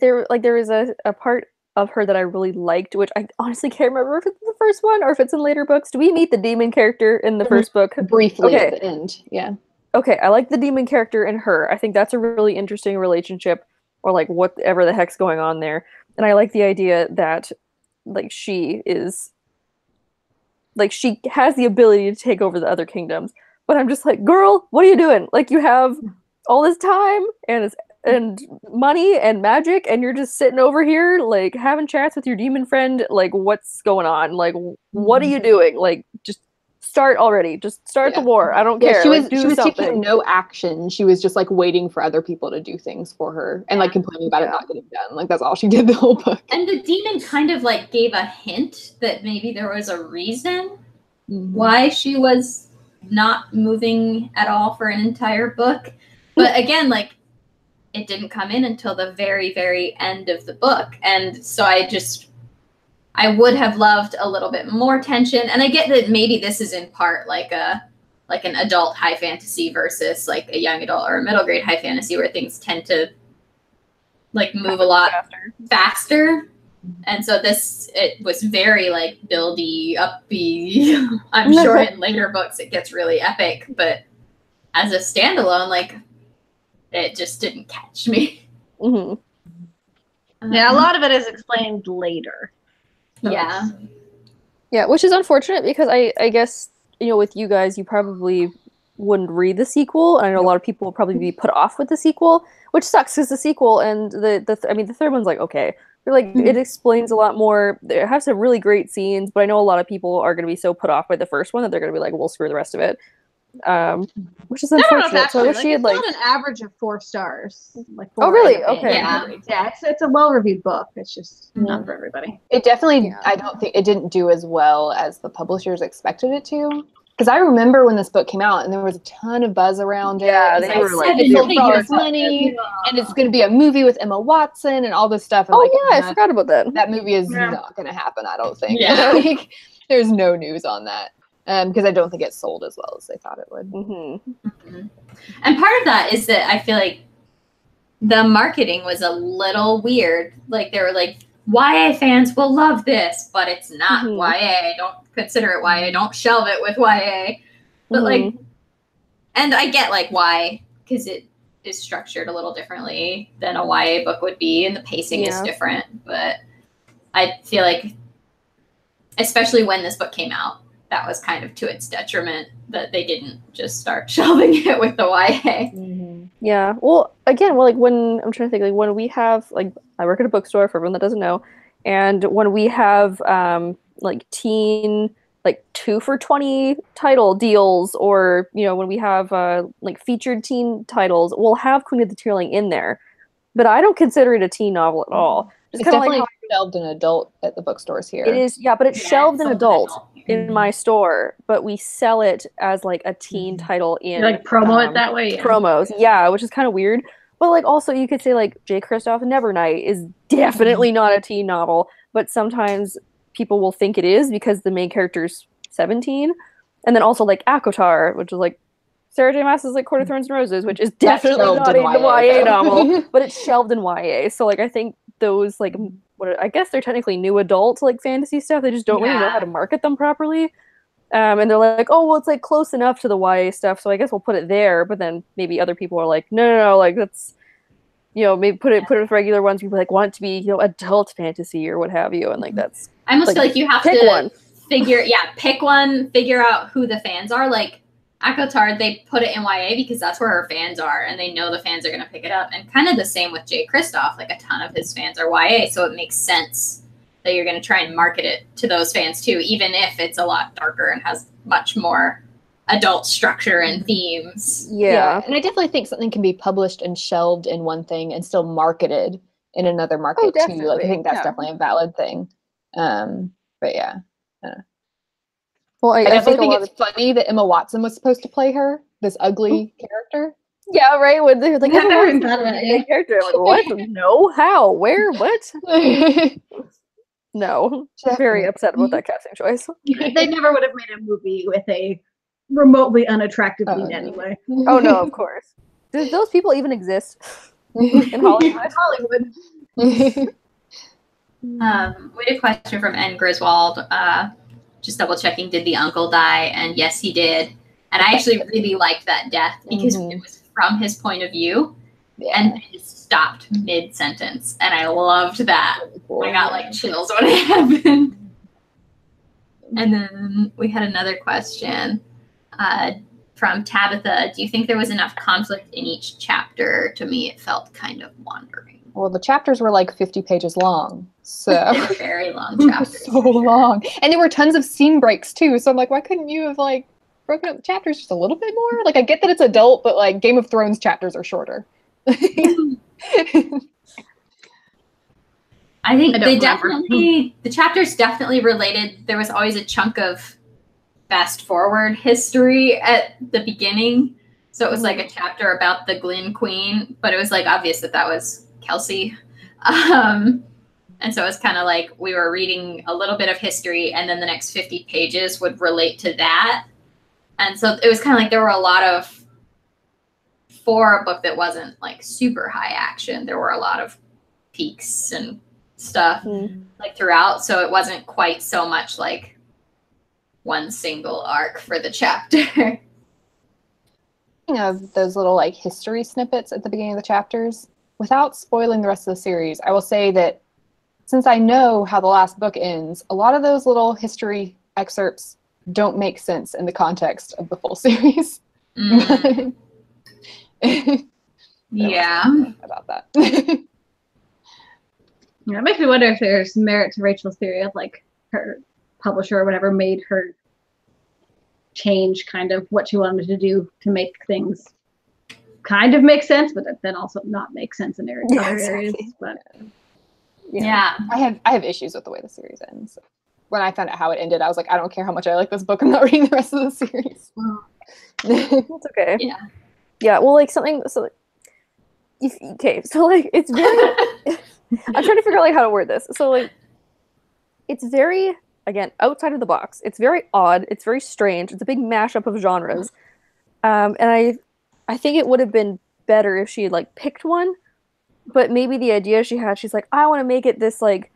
There, like, there was a, a part of her that I really liked, which I honestly can't remember if it's the first one or if it's in later books. Do we meet the demon character in the Mhm. first book? briefly Okay. at the end. Yeah. okay, I like the demon character in her. I think that's a really interesting relationship, or like whatever the heck's going on there. And I like the idea that like she is like she has the ability to take over the other kingdoms. But I'm just like, girl, what are you doing? Like you have all this time and it's and money and magic and you're just sitting over here like having chats with your demon friend like what's going on like what are you doing like just start already just start Yeah. the war i don't Yeah, care she like, was do she was taking no action. She was just like waiting for other people to do things for her and like complaining about it not getting done. Like that's all she did the whole book. And the demon kind of like gave a hint that maybe there was a reason Mm-hmm. why she was not moving at all for an entire book. But again, like it didn't come in until the very, very end of the book. And so I just I would have loved a little bit more tension. And I get that maybe this is in part like a like an adult high fantasy versus like a young adult or a middle grade high fantasy where things tend to like move a lot Faster. faster. And so this it was very like buildy, uppy. I'm sure in later books it gets really epic, but as a standalone, like it just didn't catch me. hmm Yeah, a lot of it is explained later. So Yeah. Yeah, which is unfortunate because I I guess you know with you guys you probably wouldn't read the sequel. And i know a lot of people will probably be put off with the sequel, which sucks because the sequel and the the th- I mean the third one's like okay, they're like it explains a lot more. It has some really great scenes, but I know a lot of people are going to be so put off by the first one that they're going to be like, well, screw the rest of it. Um, which is I don't know if unfortunate. So I wish like, she had it's like not an average of four stars. Like Oh, four really? out of eight. Okay. Yeah. Yeah, it's it's a well reviewed book. It's just Mhm. not for everybody. It definitely, Yeah. I don't think it didn't do as well as the publishers expected it to. Because I remember when this book came out and there was a ton of buzz around it. Yeah, they were like, seven "You're dollars fucking money, and it's going to be a movie with Emma Watson and all this stuff. And oh like, yeah, I forgot about that. that movie is Yeah. not going to happen. I don't think. Yeah. like, there's no news on that because I don't think it sold as well as they thought it would. hmm And part of that is that I feel like the marketing was a little weird. Like they were like, YA fans will love this, but it's not Mhm. YA. Don't consider it YA. Don't shelve it with YA. But like, and I get like why, because it is structured a little differently than a YA book would be, and the pacing is different. But I feel like, especially when this book came out, that was kind of to its detriment that they didn't just start shelving it with the YA. Yeah. Well, again, well, like when I'm trying to think, like when we have, like, I work at a bookstore for everyone that doesn't know, and when we have, um, like teen, like two for twenty title deals, or you know, when we have, uh, like featured teen titles, we'll have Queen of the Tearling in there, but I don't consider it a teen novel at all. Just It's kind of like definitely how shelved an adult at the bookstores here. it is. Yeah, but it's Yeah, shelved an adult adult. In mm-hmm. my store, but we sell it as like a teen mm-hmm. title in You like promo um, it that way. Yeah. promos. Yeah, which is kind of weird. But like also you could say like J. Kristoff Nevernight is definitely mm-hmm. not a teen novel, but sometimes people will think it is because the main character's 17. And then also like ACOTAR, which is like Sarah J. Maas's like Court of Thorns and Roses, which is definitely not in a YA, YA novel, but it's shelved in YA. So like I think those like m- what I guess they're technically new adult like fantasy stuff. They just don't really know how to market them properly. Um, and they're like, oh well, it's like close enough to the YA stuff, so I guess we'll put it there. But then maybe other people are like, no, no, no, like that's, you know, maybe put it put it with regular ones. People like want it to be, you know, adult fantasy or what have you, and like that's I almost Like, feel like you have pick to one. figure, yeah, pick one, figure out who the fans are. Like ACOTAR, they put it in YA because that's where her fans are, and they know the fans are going to pick it up. And kind of the same with Jay Kristoff. Like a ton of his fans are YA, so it makes sense that you're going to try and market it to those fans too, even if it's a lot darker and has much more adult structure and themes. yeah, and I definitely think something can be published and shelved in one thing and still marketed in another market too. Like I think that's yeah. definitely a valid thing. Um, but yeah, Well, I, I, I think definitely a think, it's of funny that Emma Watson was supposed to play her, this ugly character. yeah, right. When they're like, I never "Oh, thought a about main it. character. Like, what? no, how? Where? What? No, very upset about that casting choice. they never would have made a movie with a remotely unattractive Oh, lead no. anyway. Oh no, of course. Do those people even exist in Hollywood? Hollywood. Um, we had a question from N. Griswold, uh, just double checking, did the uncle die? And yes, he did. And I actually really liked that death because Mhm. it was from his point of view yeah, and it stopped mid sentence. And I loved that. I got like chills when it happened. And then we had another question. Uh, from Tabitha. Do you think there was enough conflict in each chapter? To me, it felt kind of wandering. Well, the chapters were like 50 pages long. So very long chapters. so long. And there were tons of scene breaks too. So I'm like, why couldn't you have like broken up the chapters just a little bit more? Like I get that it's adult, but like Game of Thrones chapters are shorter. I think I they definitely the chapters definitely related. There was always a chunk of fast forward history at the beginning. So it was like a chapter about the Glynn Queen, but it was like obvious that that was Kelsea. Um, and so it was kind of like we were reading a little bit of history, and then the next 50 pages would relate to that. And so it was kind of like there were a lot of, for a book that wasn't like super high action, there were a lot of peaks and stuff Mm. like throughout so it wasn't quite so much like one single arc for the chapter of those little like history snippets at the beginning of the chapters, without spoiling the rest of the series, I will say that since I know how the last book ends, a lot of those little history excerpts don't make sense in the context of the full series. Mm, yeah about that. Yeah, it makes me wonder if there's merit to Rachel's theory of like her publisher or whatever made her change kind of what she wanted to do to make things kind of make sense, but then also not make sense in areas, Yeah, other areas. exactly. But yeah, I have I have issues with the way the series ends. When I found out how it ended, I was like, I don't care how much I like this book. I'm not reading the rest of the series. That's okay. Yeah. Yeah. Well, like something. So, if, okay. So like it's very. I'm trying to figure out like how to word this. So like, it's very again outside of the box. It's very odd. It's very strange. It's a big mashup of genres, um, and I, I think it would have been better if she had like picked one, but maybe the idea she had, she's like, I want to make it this like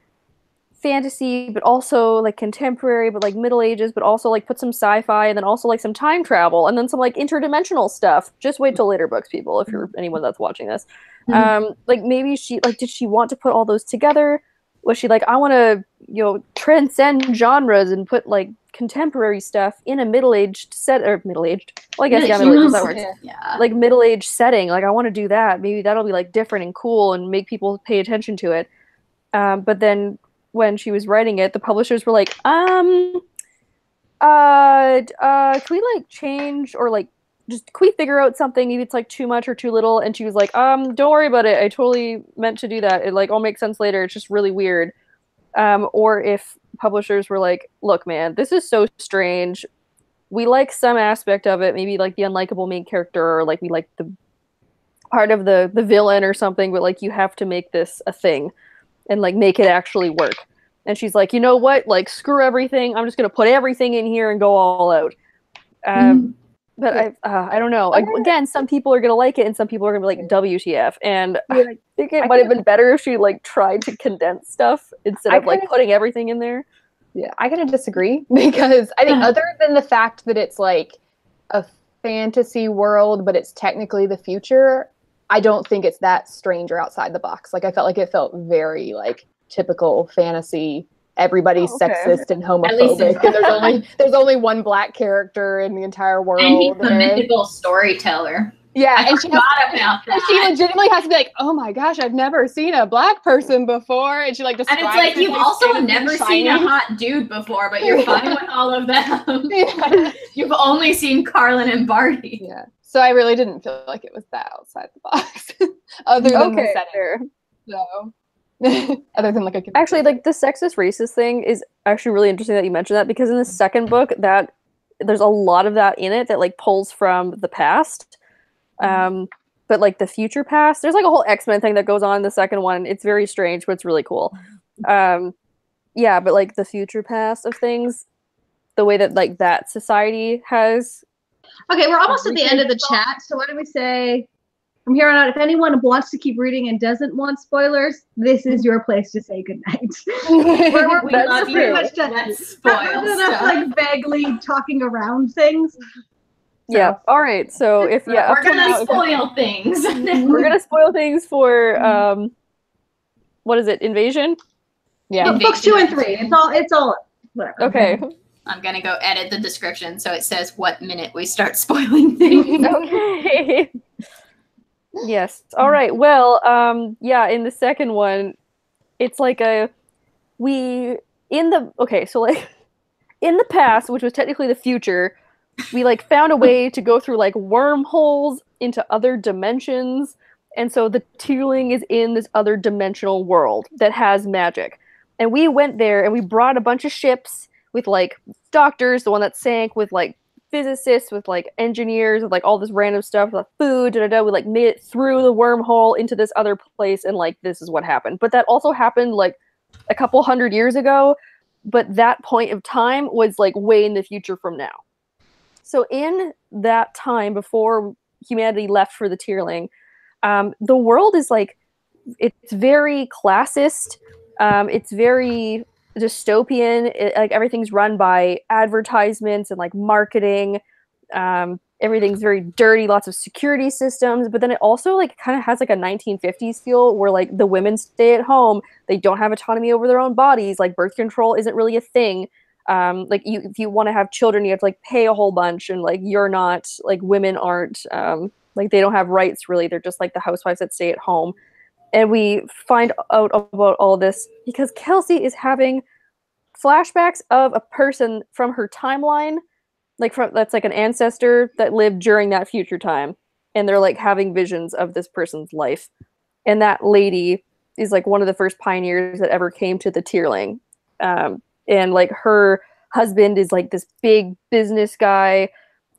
fantasy, but also like contemporary, but like Middle Ages, but also like put some sci-fi, and then also like some time travel, and then some like interdimensional stuff. Just wait till later books, people, if you're anyone that's watching this. Mhm. Um, like maybe she like did she want to put all those together? Was she like I want to you know transcend genres and put like contemporary stuff in a middle-aged set or middle-aged? Well, I guess yeah, middle-aged that works yeah. Like middle-aged setting. Like i want to do that. Maybe that'll be like different and cool and make people pay attention to it. Um, but then when she was writing it the publishers were like um uh uh can we like change or like just can we figure out something maybe it's like too much or too little and she was like um don't worry about it i totally meant to do that it like all makes sense later it's just really weird um or if publishers were like look man this is so strange we like some aspect of it, maybe like the unlikable main character, or like we like the part of the the villain or something, but like you have to make this a thing and like make it actually work. And she's like, you know what? Like screw everything. I'm just gonna put everything in here and go all out. Um, But I uh, I don't know. Like, again, some people are gonna like it, and some people are gonna be like WTF. And I think it might have been better if she like tried to condense stuff instead of like putting everything in there. Yeah, I kind of disagree because I think other than the fact that it's like a fantasy world, but it's technically the future, I don't think it's that strange or outside the box. Like I felt like it felt very like typical fantasy. Everybody's Oh, okay. sexist and At least homophobic, and there's only there's only one black character in the entire world. and he's the and- mythical storyteller yeah, i and she has about and she legitimately has to be like, "Oh my gosh, I've never seen a black person before," and she like and it's like you've also never seen a hot dude before but you're fine with all of them Yeah. you've only seen carlin and barty Yeah. So I really didn't feel like it was that outside the box, other than the Okay, setting. So, other than like a actually like the sexist racist thing is actually really interesting that you mentioned that because in the second book that there's a lot of that in it that like pulls from the past. Um but like the future past there's like a whole x-men thing that goes on in the second one. It's very strange but it's really cool. Um yeah but like the future past of things the way that like that society has okay, we're almost at the end of the chat. So why don't we say from here on out, if anyone wants to keep reading and doesn't want spoilers, this is your place to say goodnight. We're- we're- we That's love true. you Much done. let's spoil Rather than us stuff like vaguely talking around things. yeah all right so if yeah we're gonna now- spoil things we're gonna spoil things for um what is it invasion yeah. But books two and three, it's all it's all whatever. Okay. I'm gonna go edit the description so it says what minute we start spoiling things. okay. Yes. All right. Well, um, yeah, in the second one, it's like a we in the okay, so like in the past, which was technically the future, we like found a way to go through like wormholes into other dimensions. And so the Tearling is in this other dimensional world that has magic. And we went there and we brought a bunch of ships with like doctors, the one that sank, with like physicists, with like engineers, with like all this random stuff, like food, da da da. We like made it through the wormhole into this other place, and like this is what happened. But that also happened like a couple hundred years ago. But that point of time was like way in the future from now. So in that time before humanity left for the Tearling um, the world is like it's very classist. Um, it's very dystopian. It, like everything's run by advertisements and like marketing. Um, everything's very dirty. Lots of security systems. But then it also like kind of has like a 1950s feel where like the women stay at home. They don't have autonomy over their own bodies. Like birth control isn't really a thing. Um, like you, if you want to have children, you have to like pay a whole bunch, and like you're not like women aren't um, like they don't have rights really. They're just like the housewives that stay at home and we find out about all this because Kelsea is having flashbacks of a person from her timeline, like from that's like an ancestor that lived during that future time, and they're like having visions of this person's life, and that lady is like one of the first pioneers that ever came to the Tearling, um, and like her husband is like this big business guy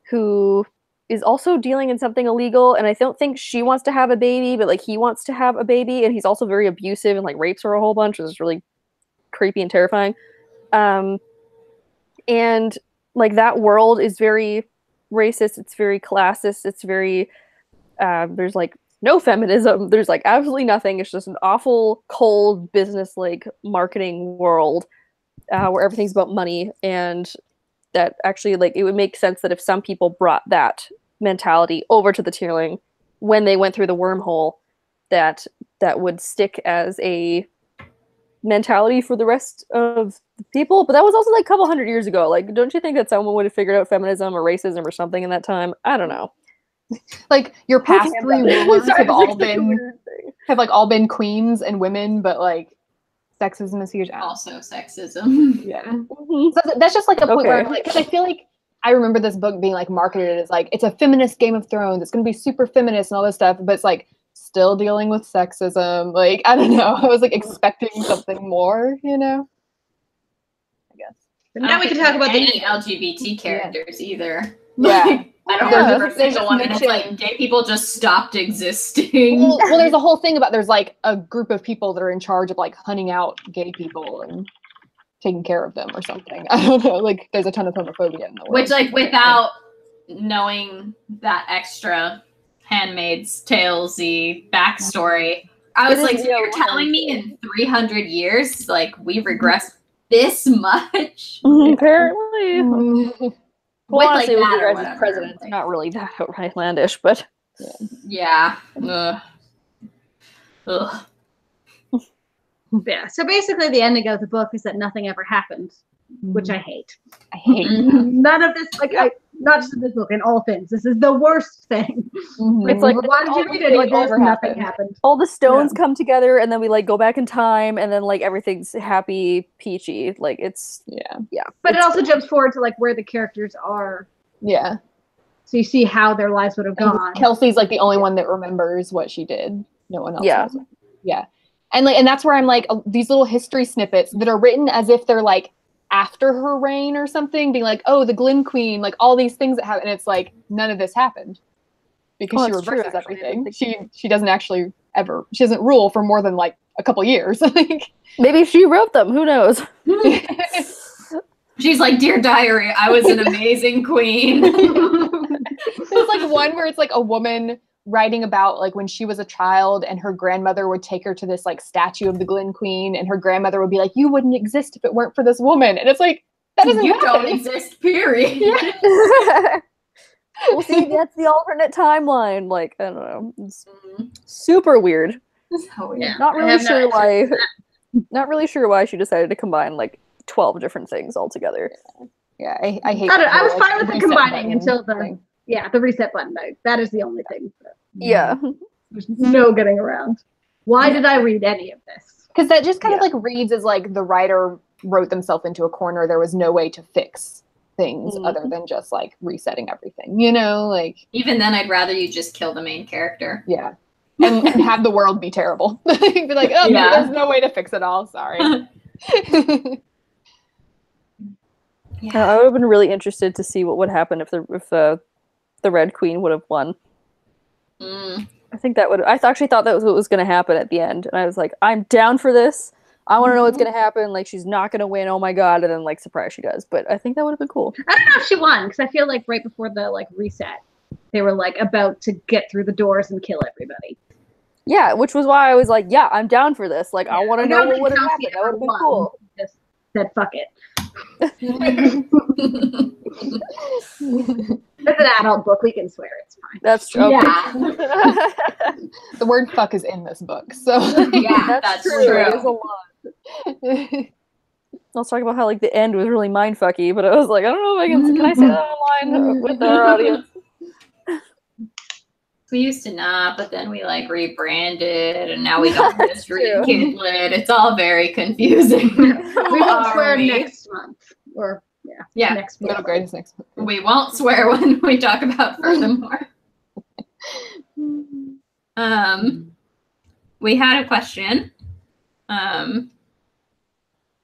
who is also dealing in something illegal and i don't think she wants to have a baby but like he wants to have a baby and he's also very abusive and like rapes her a whole bunch which is really creepy and terrifying. Um and like that world is very racist it's very classist it's very uh, there's like no feminism there's like absolutely nothing it's just an awful cold business like marketing world uh, where everything's about money and that actually like it would make sense that if some people brought that mentality over to the Tearling when they went through the wormhole that that would stick as a mentality for the rest of the people but that was also like a couple hundred years ago like don't you think that someone would have figured out feminism or racism or something in that time i don't know like your past three rulers Sorry, have all it's been have like all been queens and women, but like sexism is huge. Also sexism. Yeah. Mhm. So that's just like a point Okay. I'm like, because I feel like I remember this book being like marketed as like it's a feminist Game of Thrones. It's gonna be super feminist and all this stuff, but it's like still dealing with sexism. Like I don't know. I was like expecting something more, you know. I guess. But now don't we can talk about any the LGBT characters either. Yeah. I don't Yeah. remember a single one, and it's like gay people just stopped existing. Well, well, there's a whole thing about there's like a group of people that are in charge of like hunting out gay people and taking care of them or something. I don't know. Like there's a ton of homophobia in the world. Which, like, without knowing that extra Handmaid's Talesy backstory, I was like, so you're real telling me in 300 years, like, we regressed this much? apparently Mhm. well, With, like, honestly, with that or your guys' president, it's like- not really that outlandish, but Yeah. Ugh. Ugh. Yeah. So basically, the ending of the book is that nothing ever happened, which I hate. I hate. None of this, like, I not just in this book, in all things. This is the worst thing. Mhm. It's like- why did you read any of Like, this? never Nothing happened. happened. all the stones come together and then we like go back in time and then like everything's happy peachy like it's yeah, yeah. But it It's- also jumps forward to like where the characters are, yeah. so you see how their lives would have And gone. Kelsea's like the only one that remembers what she did. No one else. Yeah. knows. Yeah. And like, and that's where I'm like uh, these little history snippets that are written as if they're like after her reign or something, being like, oh, the Glynn Queen, like all these things that happen. And it's like none of this happened because Oh, she that's true, reverses actually. I didn't everything. She she doesn't actually ever. She doesn't rule for more than like a couple years. like, maybe she wrote them who knows She's like, Dear Diary, I was an amazing queen. There's like one where it's like a woman writing about like when she was a child and her grandmother would take her to this like statue of the Glynn Queen and her grandmother would be like, You wouldn't exist if it weren't for this woman. And it's like that doesn't you happen. don't exist, period. well see that's the alternate timeline like i don't know it's Mhm. super weird So Yeah. not really sure interest why not really sure why she decided to combine like 12 different things all together Yeah, I, I hate. I don't- I was whole, fine with the combining until the- thing. Yeah, the reset button. though. That is the only thing. that Yeah. There's no getting around. Why did I read any of this? because that just kind Yeah. of like reads as like the writer wrote themselves into a corner. There was no way to fix things Mhm. other than just like resetting everything. You know, like Even then, I'd rather you just kill the main character. yeah, and, and have the world be terrible. be like, oh, Yeah. there's no way to fix it all. Sorry. yeah. I would have been really interested to see what would happen if the if the the Red Queen would have won. Mm. I think that would. I actually thought that was what was going to happen at the end, and I was like, I'm down for this. I want to know what's going to happen. Like she's not going to win. Oh my god! And then like surprise, she does. But I think that would have been cool. I don't know if she won because I feel like right before the like reset, they were like about to get through the doors and kill everybody. Yeah, which was why I was like, yeah, I'm down for this. Like I want to know what would have happened. That would have been cool. Just said fuck it. It's an adult book. We can swear it's fine. That's true. Okay. Yeah, the word "fuck" is in this book, so yeah, that's, true. true. There's a lot. Let's talk about how like the end was really mind fucky, but I was like, I don't know if I can. Can I say that online with our audience? We used to not, but then we like rebranded, and now we got this True. rekindled. It's all very confusing. We won't swear we? next month or yeah, Yeah, next Middle month. grade is next. month. we won't swear when we talk about furthermore. Um, we had a question. Um,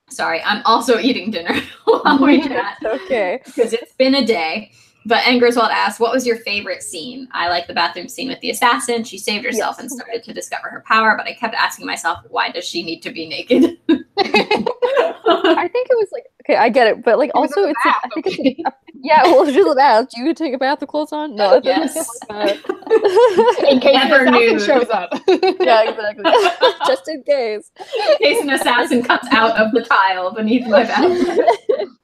sorry, I'm also eating dinner while we chat okay. because it's been a day. But Engerswald asked, "What was your favorite scene?" I like the bathroom scene with the assassin. She saved herself Yes. and started to discover her power, but I kept asking myself, "Why does she need to be naked?" I think it was like okay, I get it, but like It also in the it's a, I bath, think it's okay. a, yeah. Well, it's just a bath. Do you take a bath with clothes on? No. I think yes. like that. in case Never the assassin knew. shows up. yeah, exactly. just in case. In case an assassin comes out of the tile beneath my bathroom.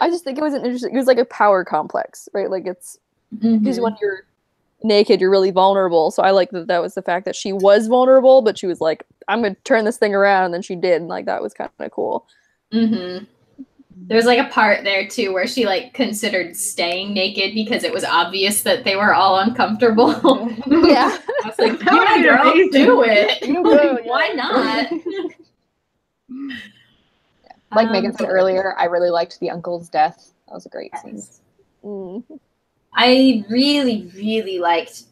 I just think it was an interesting. It was like a power complex, right? Like it's because Mhm. when you're naked, you're really vulnerable. So I like that that was the fact that she was vulnerable, but she was like, "I'm gonna turn this thing around," and then she did. And like that was kind of cool. Mm-hmm. There's like a part there too where she like considered staying naked because it was obvious that they were all uncomfortable. Yeah. I was like, yeah, girl, do it. You Like, go, yeah. Why not? like Um, Meghan said earlier, I really liked the uncle's death. That was a great scene. Mm. I really, really liked.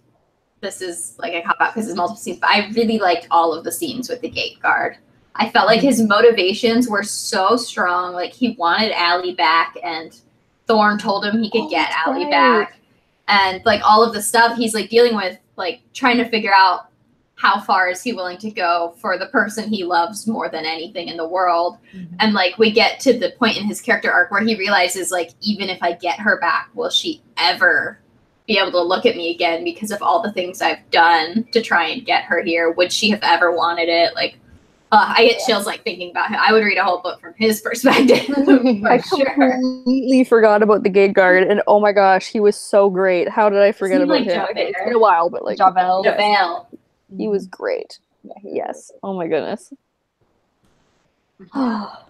This is like a cop out because it's multiple scenes, but I really liked all of the scenes with the gate guard. I felt like his motivations were so strong. Like he wanted Allie back, and Thorne told him he could Oh, get that's Allie right. back, and like all of the stuff he's like dealing with, like trying to figure out how far is he willing to go for the person he loves more than anything in the world. And like we get to the point in his character arc where he realizes like even if I get her back, will she ever be able to look at me again because of all the things I've done to try and get her here? Would she have ever wanted it? Like uh, I get chills like thinking about him. I would read a whole book from his perspective. I for sure. completely forgot about the gate guard, and oh my gosh, he was so great. How did I forget about like him? Javert? It's been a while, but like Javel. Javel. He was mm-hmm. great. Yeah, he was Yes. Oh my goodness. Mm-hmm.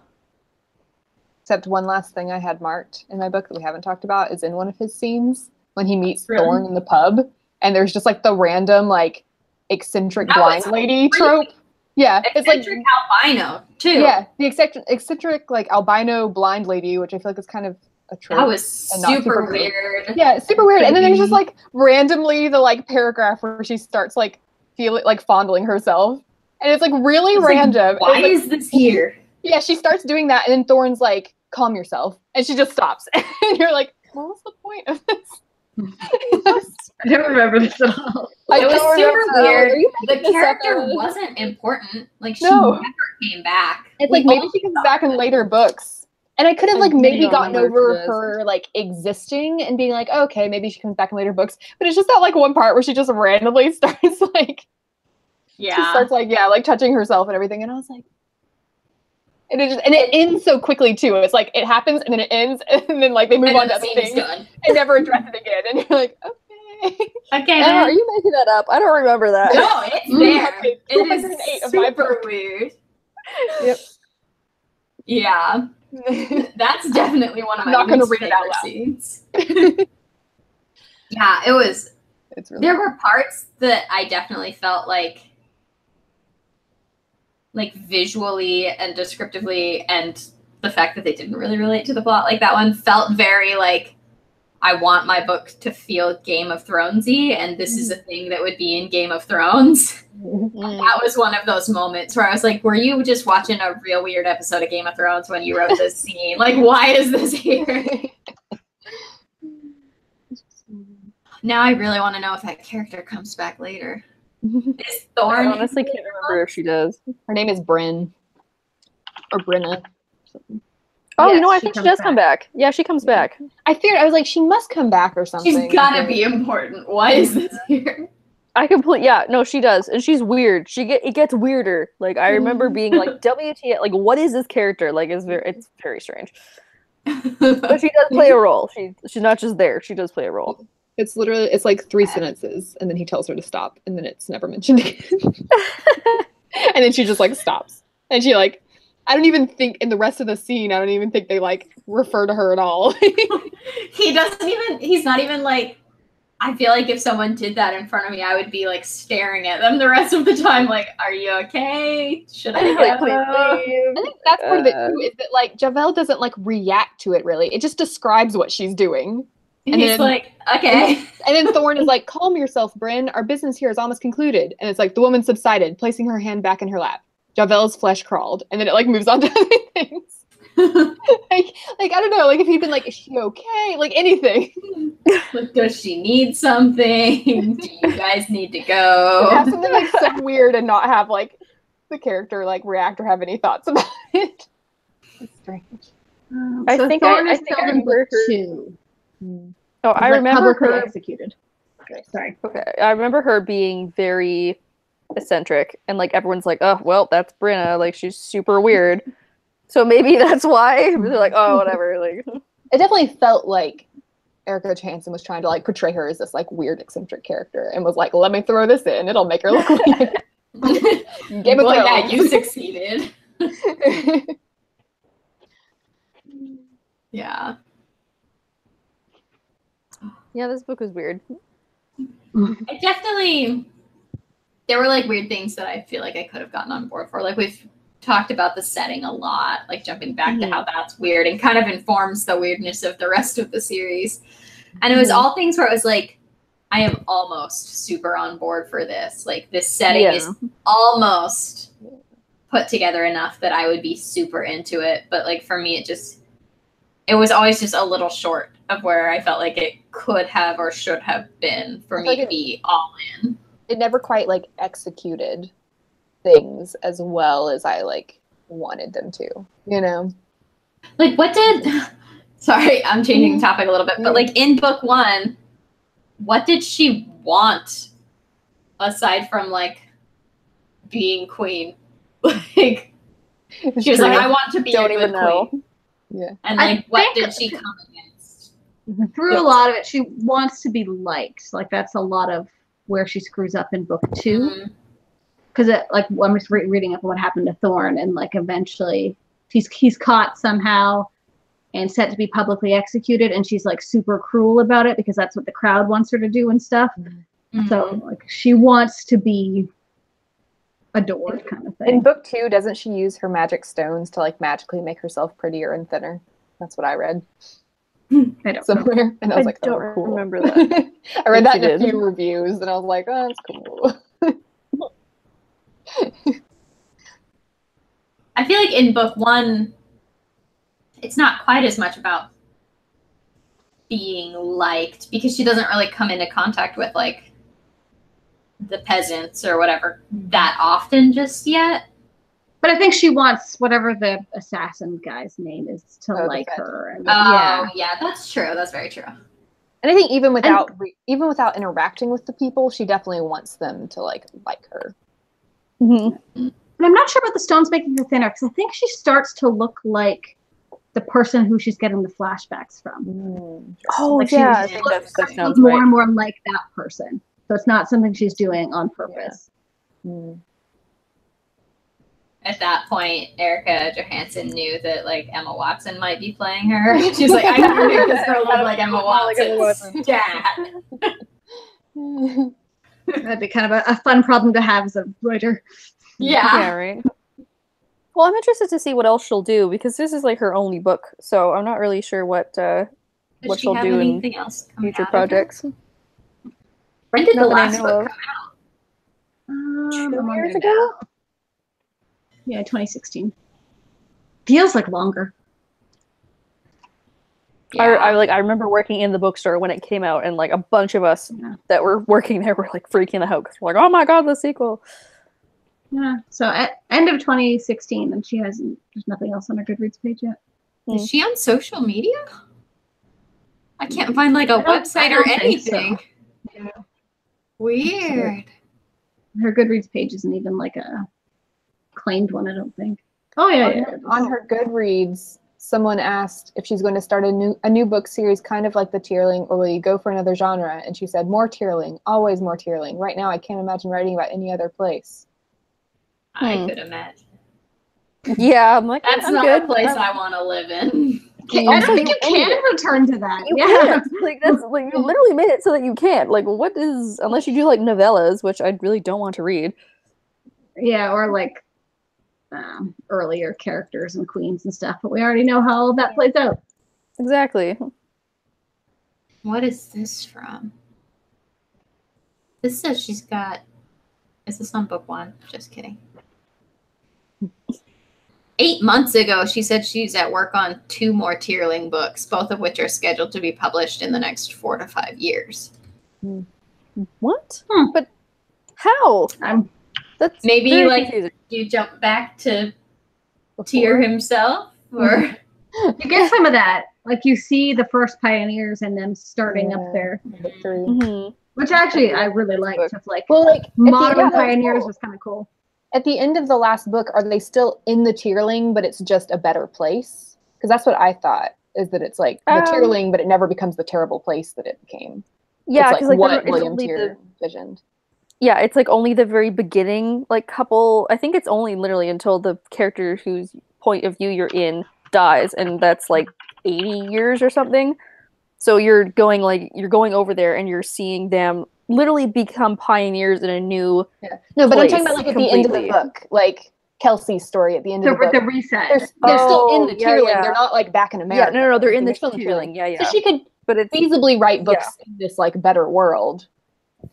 Except one last thing I had marked in my book that we haven't talked about is in one of his scenes when he meets Really? Thorne in the pub, and there's just like the random like eccentric That blind lady really trope. Yeah, it's like Eccentric albino too. yeah, the eccentric, eccentric like albino blind lady, which I feel like is kind of a trope. That was super super good. weird. yeah, super weird. And then there's just like randomly the like paragraph where she starts like feeling like fondling herself, and it's like really It's like, random. Why like, is this here? Yeah, she starts doing that, and then Thorne's like, "Calm yourself," and she just stops, and you're like, "What was the point of this?" I don't remember this at all. I It was super remember. weird. The making this up, character wasn't important. Like she No. never came back. It's We like maybe all she comes back in later books, and I could have like maybe gotten over if she does. her like existing and being like, okay, maybe she comes back in later books, but it's just that like one part where she just randomly starts like Yeah. she starts like yeah like touching herself and everything, and I was like. And it, just, and it ends so quickly too. It's like it happens and then it ends and then like they move And on to other things done. and never address it again. And you're like, okay. Okay, are you making that up? I don't remember that. No, it's there. okay, It 208 is of my super weird. Yep. Yeah. That's definitely one of my Not gonna read it out favorite loud. scenes. yeah, it was. it's really There were parts that I definitely felt like, like visually and descriptively, and the fact that they didn't really relate to the plot, like that one felt very like. I want my book to feel Game of Thronesy, and this is a thing that would be in Game of Thrones. Mm-hmm. That was one of those moments where I was like, "Were you just watching a real weird episode of Game of Thrones when you wrote this scene? Like, why is this here?" Now I really want to know if that character comes back later. Is I Thorne? honestly can't remember if she does. Her name is Bryn. Or Brenna. Oh, you know, what? I she think she comes does come back. Yeah, she comes back. I feared I was like, she must come back or something. She's gotta be important. Why is this here? I complete. Yeah, no, she does, and she's weird. She get it gets weirder. Like I remember mm. being like, "WTF? Like, what is this character? Like, it's very, it's very strange." But she does play a role. She she's not just there. She does play a role. It's literally it's like three sentences, and then he tells her to stop, and then it's never mentioned again. and then she just like stops, and she like, I don't even think in the rest of the scene, I don't even think they like refer to her at all. he doesn't even. He's not even like. I feel like if someone did that in front of me, I would be like staring at them the rest of the time. Like, are you okay? Should I Like, go? please I think that's part of it too. Is that like Javel doesn't like react to it really. It just describes what she's doing. And And he's then- like, okay. And then Thorne is like, "Calm yourself, Bryn. Our business here is almost concluded." And it's like the woman subsided, placing her hand back in her lap. Javel's flesh crawled, and then it like moves on to other things. like, like I don't know, like if he'd been like, "Is she okay?" Like anything. like, does she need something? Do you guys need to have go? something like so weird and not have like the character like react or have any thoughts about it. It's strange. Um, I so think I- I think I remember her- two. Oh, I Like, remember her. executed. Okay, sorry. Okay, I remember her being very eccentric, and like everyone's like, "Oh, well, that's Brenna. Like she's super weird." So maybe that's why they're like, "Oh, whatever." Like, It definitely felt like Erika Johansen was trying to like portray her as this like weird eccentric character and was like, "Let me throw this in. It'll make her look weird." Game of well, yeah, you succeeded. Yeah. yeah, this book was weird. I definitely there were like weird things that I feel like I could have gotten on board for. Like we've talked about the setting a lot, like jumping back to Mhm. how that's weird and kind of informs the weirdness of the rest of the series. And it was Mhm. all things where it was like, I am almost super on board for this. Like this setting Yeah. is almost put together enough that I would be super into it. But like for me it just it was always just a little short of where I felt like it could have or should have been for me feel to be all in. It never quite like executed things as well as I like wanted them to. You know. Like, what did? Sorry, I'm changing the topic a little bit, but mm-hmm. like in book one, what did she want aside from like being queen? Like, she was like, I want to be Don't a even good know. queen. Yeah. And I like, what think- did she come against? Through a lot of it, she wants to be liked. Like that's a lot of where she screws up in book two. Mhm. because it like I'm just re- reading up on what happened to Thorne, and like eventually he's he's caught somehow and set to be publicly executed, and she's like super cruel about it because that's what the crowd wants her to do and stuff. Mhm. So like she wants to be adored, kind of thing. In book two, doesn't she use her magic stones to like magically make herself prettier and thinner? That's what I read I don't know. Somewhere, and I I was like, don't "Oh, cool." remember that. I read that she in a did. few reviews, and I was like, "Oh, that's cool." I feel like in book one, it's not quite as much about being liked because she doesn't really come into contact with like the peasants or whatever that often just yet. But I think she wants whatever the assassin guy's name is to Oh, like Fetch. her. And, Oh, yeah. yeah. that's true. That's very true. And I think even without re- even without interacting with the people, she definitely wants them to like like her. Mhm. And I'm not sure about the stones making her thinner because I think she starts to look like the person who she's getting the flashbacks from. Oh Like she yeah, I was- think that's, that sounds looks more right. and more like that person. So it's not something she's doing on purpose. Mm. At that point, Erika Johansen knew that like Emma Watson might be playing her. She's like, I gotta make this girl look like Emma Like Emma Watson's dad. That'd be kind of a, a fun problem to have as a writer. Yeah. Yeah, right. Well, I'm interested to see what else she'll do because this is like her only book, so I'm not really sure what uh, Does What she she'll do in else future out of her? projects. When did the Not that I last book come out? Um, Two years wondering ago? now. Yeah, 2016. Feels like longer. I, Yeah. I like I remember working in the bookstore when it came out, and like a bunch of us Yeah. that were working there were like freaking out because we're like, "Oh my god, the sequel!" Yeah. So at end of 2016, and she hasn't. There's nothing else on her Goodreads page yet. Hmm. Is she on social media? I can't find like a website or don't so. anything. Yeah. Weird. Her Goodreads page isn't even like a claimed one. I don't think. Oh yeah, on, yeah. her, on her Goodreads, someone asked if she's going to start a new a new book series, kind of like the Tearling, or will you go for another genre? And she said, "More Tearling, always more Tearling. Right now, I can't imagine writing about any other place." I Hmm. could imagine. Yeah, I'm like, That's I'm not good. a place I'm- want to live in. I Also, don't think you you ended can return to that. You yeah. can't. Like that's like you literally made it so that you can't. Like, what is unless you do like novellas, which I really don't want to read. Yeah, or like um, earlier characters and queens and stuff. But we already know how all that plays out. Exactly. What is this from? This says she's got. Is this on book one? Just kidding. Eight months ago, she said she's at work on two more Tearling books, both of which are scheduled to be published in the next four to five years. What? Hmm. But how? I'm That's Maybe, very like, confusing. You jump back to Tear himself, or you get some of that. Like you see the first pioneers and them starting Yeah. up there, Book three. Mhm. which actually I really liked. Of like Well, like at the- modern yeah, pioneers cool. was kind of cool. At the end of the last book, are they still in the Tearling, but it's just a better place? Because that's what I thought. Is that it's like the Um, Tearling, but it never becomes the terrible place that it became. Yeah, it's because like, like, what William Tear the, visioned. Yeah, it's like only the very beginning, like couple. I think it's only literally until the character whose point of view you're in dies, and that's like eighty years or something. So you're going like you're going over there, and you're seeing them literally become pioneers in a new. Yeah. No, but I'm talking about like at the end of the book, like Kelsea's story at the end The, of the book. the reset. They're, they're still oh, in Oh, the yeah, Tearling. yeah. They're not like back in America. Yeah, no, no, no, they're in the still Tearling. Yeah, yeah. So she could but it's feasibly write books in this like better world,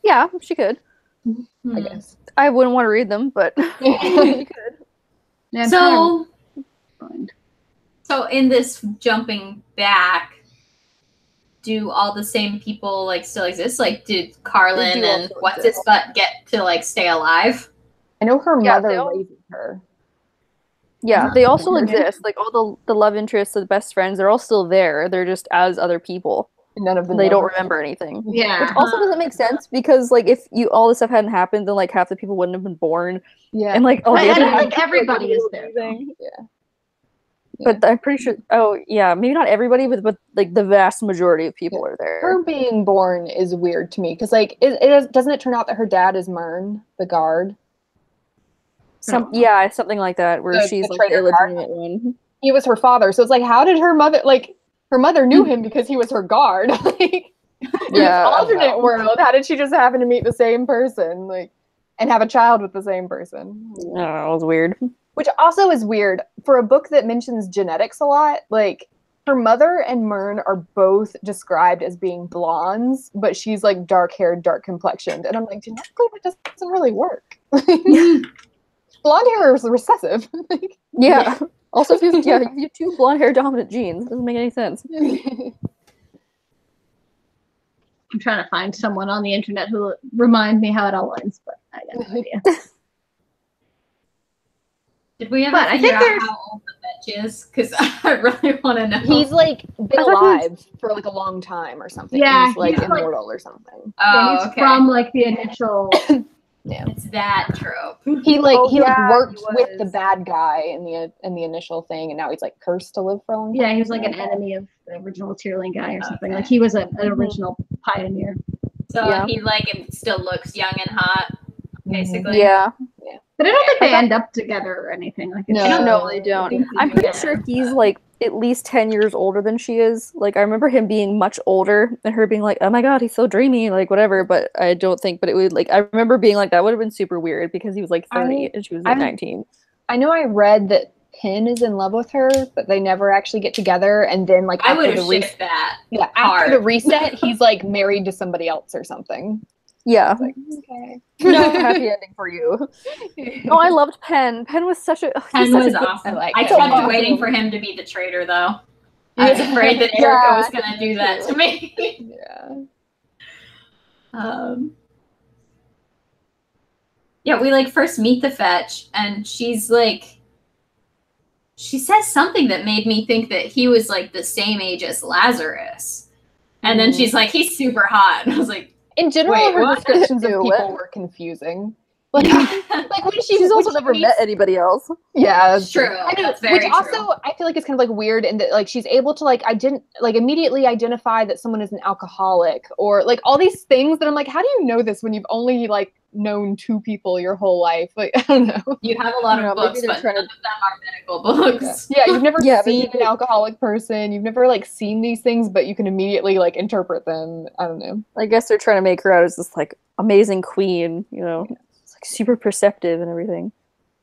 yeah, she could. I Hmm. guess. I wouldn't want to read them, but she could. Yeah, so trying to find- So in this jumping back, do all the same people like still exist? Like did Carlin and what's exist. his butt get to like stay alive? I know her Yeah, mother they all- raises her. Yeah, they all still Mhm. exist. Like all the the love interests, the best friends, they're all still there. They're just as other people. And None of them. They know don't remember anything. Yeah. Which also doesn't make sense because like if you all this stuff hadn't happened, then like half the people wouldn't have been born, Yeah. and like all I- the I other don't half think like, everybody is there, do anything. Yeah. But I'm pretty sure. Oh yeah, maybe not everybody, but but like the vast majority of people are there. her being born is weird to me because like it, it is, doesn't it turn out that her dad is Mhurn, the guard. Some yeah, something like that where The- she's the like the traitor guard? illegitimate one. He was her father, so it's like, how did her mother like? Her mother knew hmm. him because he was her guard. like, Yeah, alternate world, how did she just happen to meet the same person, like, and have a child with the same person? Don't it was weird. Which also is weird for a book that mentions genetics a lot. Like, her mother and Mhurn are both described as being blondes, but she's like dark haired, dark complexioned, and I'm like, genetically, that doesn't really work. Blonde hair is recessive. Like, Yeah. Also, if you have, yeah, if you have two blonde hair dominant genes, it doesn't make any sense. I'm trying to find someone on the internet who will remind me how it all ends, but I got no idea. Did we ever But I think out there's- how old the bitch is? Because I really want to know. he's like been I thought was- alive for like a long time or something. Yeah, he's like he's like- immortal or something. Yeah, oh, he's okay. from like the initial. it's that trope. He like Oh, he yeah, like he worked with the bad guy in the in the initial thing, and now he's like cursed to live for a long time. Yeah, he was like an enemy of the original Tearling guy or something. Like he was a, an original pioneer. So Yeah. he like still looks young and hot, Mm-hmm. basically. Yeah. yeah. But I don't think they end up together or anything. Like, it's No. I don't. Uh, They don't. I'm pretty do. sure he's like at least 10 years older than she is. Like, I remember him being much older and her being like, oh my god, he's so dreamy, like, whatever. But I don't think, but it would, like, I remember being like, that would have been super weird because he was like 30 I- and she was like I'm- 19. I know I read that Pen is in love with her, but they never actually get together. And then, like I would have re- that. yeah, after the reset, he's like married to somebody else or something. Yeah. Like, okay. no happy ending for you. No, I loved Pen. Pen was such a. he's Pen such a was good- awesome. I like I kept Awesome. waiting for him to be the traitor, though. I was afraid that Erika Yeah. was going to do that to me. Yeah. um, yeah, we like first meet the fetch, and she's like, she says something that made me think that he was like the same age as Lazarus. And then Mhm. she's like, he's super hot. And I was like, In general, Wait, her descriptions of people were confusing. Like, like when she She's also she never meets- met anybody else. Yeah, That's true. I know, That's which very true. also I feel like it's kind of like weird in that like she's able to like I didn't like immediately identify that someone is an alcoholic or like all these things that I'm like, how do you know this when you've only like known two people your whole life? Like I don't know. you have a lot of maybe books, they're but trying none to- of them are medical books. Yeah, you've never Yeah, seen an alcoholic person. You've never like seen these things, but you can immediately like interpret them. I don't know. I guess they're trying to make her out as this like amazing queen, you know, it's like super perceptive and everything.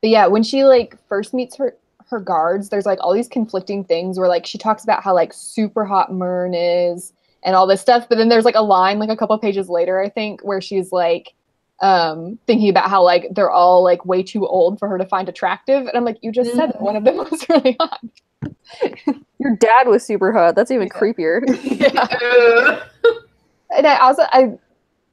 But yeah, when she like first meets her her guards, there's like all these conflicting things where like she talks about how like super hot Mhurn is and all this stuff, but then there's like a line like a couple pages later, I think, where she's like um thinking about how like they're all like way too old for her to find attractive. And I'm like, you just said that one of them was really hot. Your dad was super hot. That's even Yeah. creepier. yeah. and I also I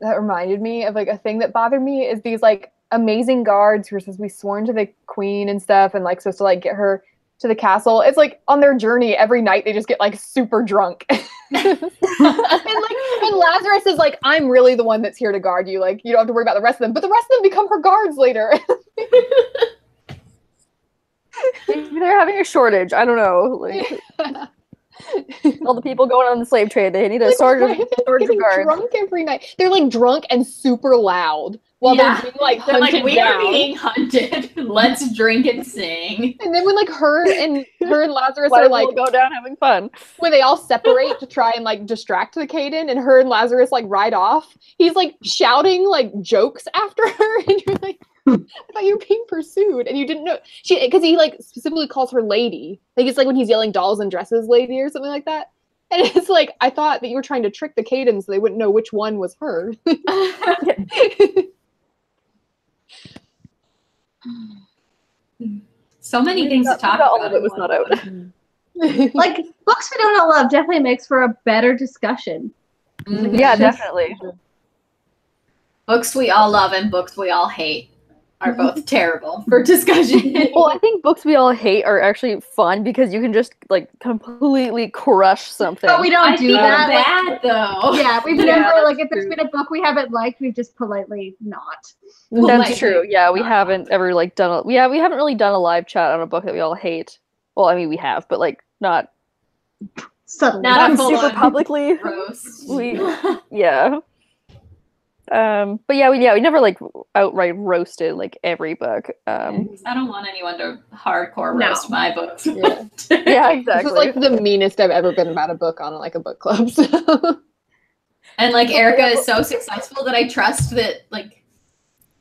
that reminded me of like a thing that bothered me is these like amazing guards who are supposed to be sworn to the queen and stuff and like supposed to like get her to the castle. It's like on their journey every night they just get like super drunk. and like and Lazarus is like, I'm really the one that's here to guard you. Like you don't have to worry about the rest of them. But the rest of them become her guards later. Maybe they're having a shortage. I don't know. Like all the people going on the slave trade, they need a Like, shortage why are of, they shortage getting guards. drunk every night. They're like drunk and super loud while Yeah. they're being like They're like, hunted we down. are being hunted. Let's drink and sing. And then when like her and her and Lazarus are like like go down having fun? when they all separate to try and like distract the Caden and her and Lazarus like ride off, he's like shouting like jokes after her and you're like I thought you were being pursued and you didn't know she because he like specifically calls her lady. Like it's like when he's yelling dolls and dresses lady or something like that. And it's like I thought that you were trying to trick the Caden so they wouldn't know which one was her. so many things to talk all about. of it was not out. like books we don't all love definitely makes for a better discussion. Mhm. Yeah, definitely. Books we all love and books we all hate are mm-hmm. both terrible for discussion. Well, I think books we all hate are actually fun because you can just like completely crush something. But we don't I do feel that. like- bad though. yeah, we've Yeah, never like if there's true. been a book we haven't liked, we've just politely not. That's true. Yeah, we haven't ever like done a yeah we haven't really done a live chat on a book that we all hate. Well, I mean we have, but like not Subtly. Not not super on. publicly. Roast. We- Yeah. Um, but yeah, we yeah we never like outright roasted like every book. Um, I don't want anyone to hardcore No. roast my books. Yeah. yeah, This exactly. is like the meanest I've ever been about a book on like a book club. So. And like Erika is so successful that I trust that like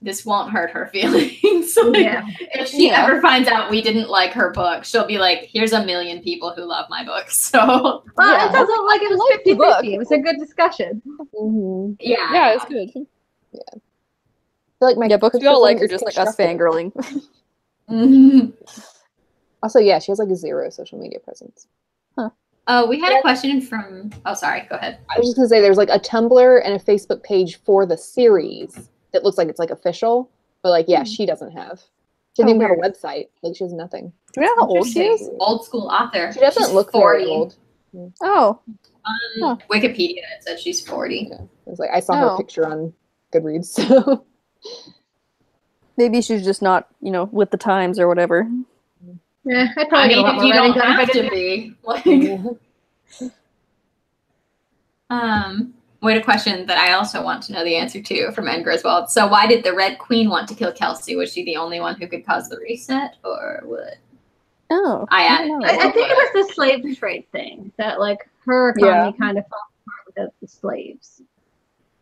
this won't hurt her feelings. like, Yeah. If she Yeah. ever finds out we didn't like her book, she'll be like, "Here's a million people who love my book." So Well, Yeah. it doesn't like it was like the 50 book. 50. It was a good discussion. Mhm. yeah, yeah, it's good. Yeah. I feel like my Yeah, books we all like are just like us constructive. fangirling. Mhm. Also, yeah, she has like a zero social media presence. Oh, we had a question from. Oh, sorry. Go ahead. I was just gonna say there's like a Tumblr and a Facebook page for the series that looks like it's like official, but like yeah, she doesn't have. She doesn't Oh, even have a website. Like she has nothing. Do we know how old she is? Old school author. She doesn't She's look 40. very old. Oh, On Huh. Wikipedia, it says she's 40. Yeah. It's like I saw Oh. her picture on Goodreads. So maybe she's just not you know with the times or whatever. Yeah, I'd I probably get mean, if you don't done if I have to be. Like, yeah. um, wait, a question that I also want to know the answer to from Ed Griswold. So, why did the Red Queen want to kill Kelsea? Was she the only one who could cause the reset, or what? Oh, I I don't know. I, I think it was the slave trade thing that like her economy kind of fell apart without the slaves.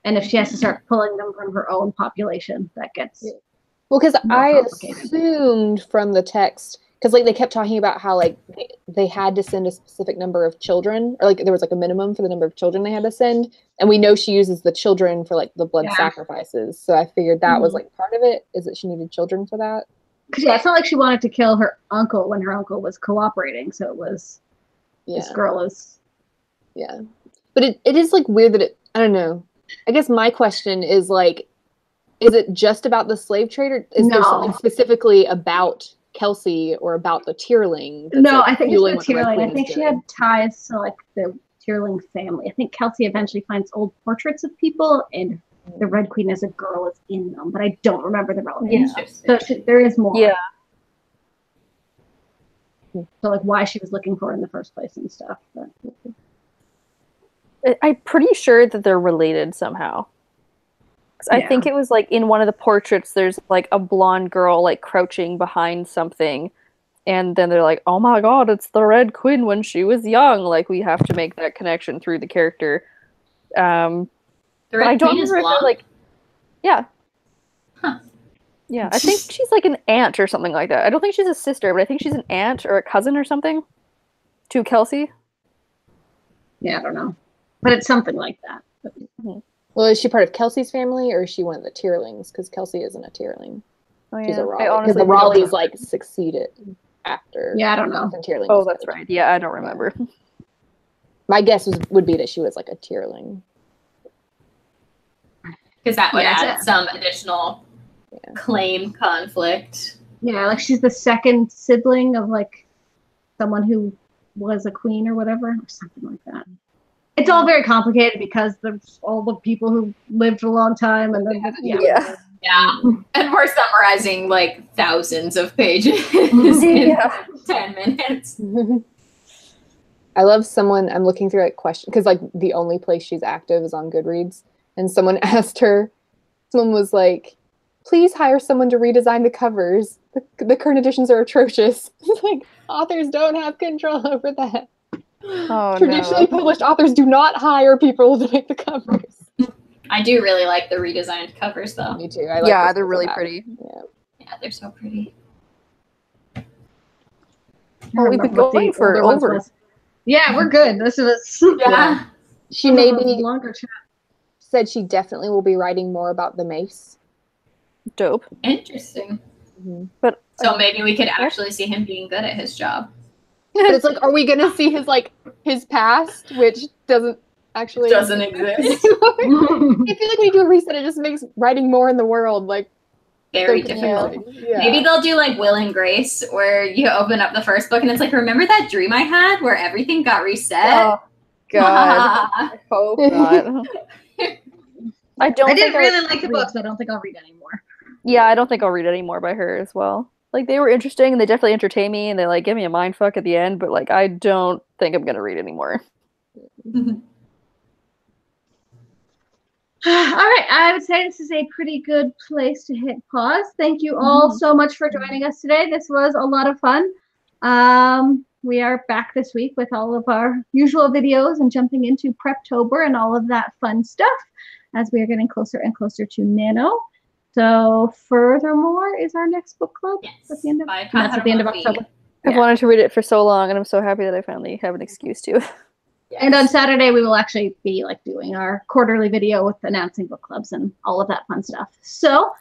And if she has to start pulling them from her own population, that gets Yeah. Well, because I assumed from the text, because like they kept talking about how like they, they had to send a specific number of children, or like there was like a minimum for the number of children they had to send, and we know she uses the children for like the blood Yeah. sacrifices. So I figured that was Mhm. like part of it, is that she needed children for that. because yeah, it's not like she wanted to kill her uncle when her uncle was cooperating. So it was Yeah, this girl is yeah. But it, it is like weird that it. I don't know. I guess my question is like, is it just about the slave trade, or is there something specifically about Kelsea or about the Tearling? no, like, I think it's the what the Red Tearling. I think she doing? had ties to like the Tearling family. I think Kelsea eventually finds old portraits of people, and the Red Queen as a girl is in them, but I don't remember the relevance. Yeah. So she, there is more. Yeah. So like why she was looking for her in the first place and stuff. But I'm pretty sure that they're related somehow. 'Cause I think it was like in one of the portraits, there's like a blonde girl like crouching behind something. And then they're like, oh my god, it's the Red Queen when she was young. Like, we have to make that connection through the character. Um, The but Red I don't Queen remember if they're like, yeah. Huh. Yeah, I think she's like an aunt or something like that. I don't think she's a sister, but I think she's an aunt or a cousin or something to Kelsea. yeah, I don't know. But it's something like that. But Well, is she part of Kelsea's family or is she one of the Tearlings? Because Kelsea isn't a Tearling. Oh, She's a a I Raleigh. Because honestly the don't Raleighs like succeeded after. yeah, I don't know. the Oh, that's killed. right. Yeah, I don't remember. My guess was, would be that she was like a Tearling. because that would Yeah, add it's some additional Yeah. claim conflict. Yeah, like she's the second sibling of like someone who was a queen or whatever, or something like that. It's all very complicated because there's all the people who lived a long time and then yeah. Yeah. Yeah, and we're summarizing like thousands of pages in ten minutes. I love someone I'm looking through like question because like the only place she's active is on Goodreads, and someone asked her, someone was like, "Please hire someone to redesign the covers. The, the current editions are atrocious." like authors don't have control over that. Oh, Traditionally no. published authors do not hire people to make the covers. I do really like the redesigned covers though. Me too. I like yeah, they're really pretty. Yeah. Yeah, they're so pretty. I Well, we've been what the going for over- was. Yeah, we're good. This is Yeah. She may be longer chat. said she definitely will be writing more about the mace. Dope. Interesting. Mhm. But So maybe we could actually see him being good at his job. But it's like, are we gonna see his like his past, which doesn't actually Doesn't exist. I feel like when you do a reset, it just makes writing more in the world like Very difficult. Yeah. Maybe they'll do like Will and Grace, where you open up the first book and it's like, remember that dream I had where everything got reset? oh god, I hope not. I don't. I didn't I- really like the books. I don't think I'll read anymore. Yeah, I don't think I'll read any more by her as well. Like they were interesting and they definitely entertain me and they like give me a mind fuck at the end, but like I don't think I'm gonna read anymore. All right, I would say this is a pretty good place to hit pause. Thank you all so much for joining us today. This was a lot of fun. Um, we are back this week with all of our usual videos and jumping into Preptober and all of that fun stuff as we are getting closer and closer to Nano. So, furthermore, is our next book club yes. at the end of that's at the end of Murphy. October. I've Yeah. wanted to read it for so long and I'm so happy that I finally have an excuse to. And on Saturday, we will actually be like doing our quarterly video with announcing book clubs and all of that fun stuff. So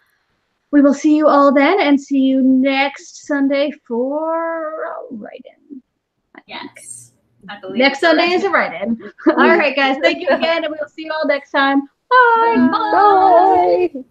we will see you all then and see you next Sunday for a write-in. Yes. I believe Next it's a Sunday is a write-in. write-in. all right, guys. Thank you again, and we will see you all next time. Bye. Bye. Bye.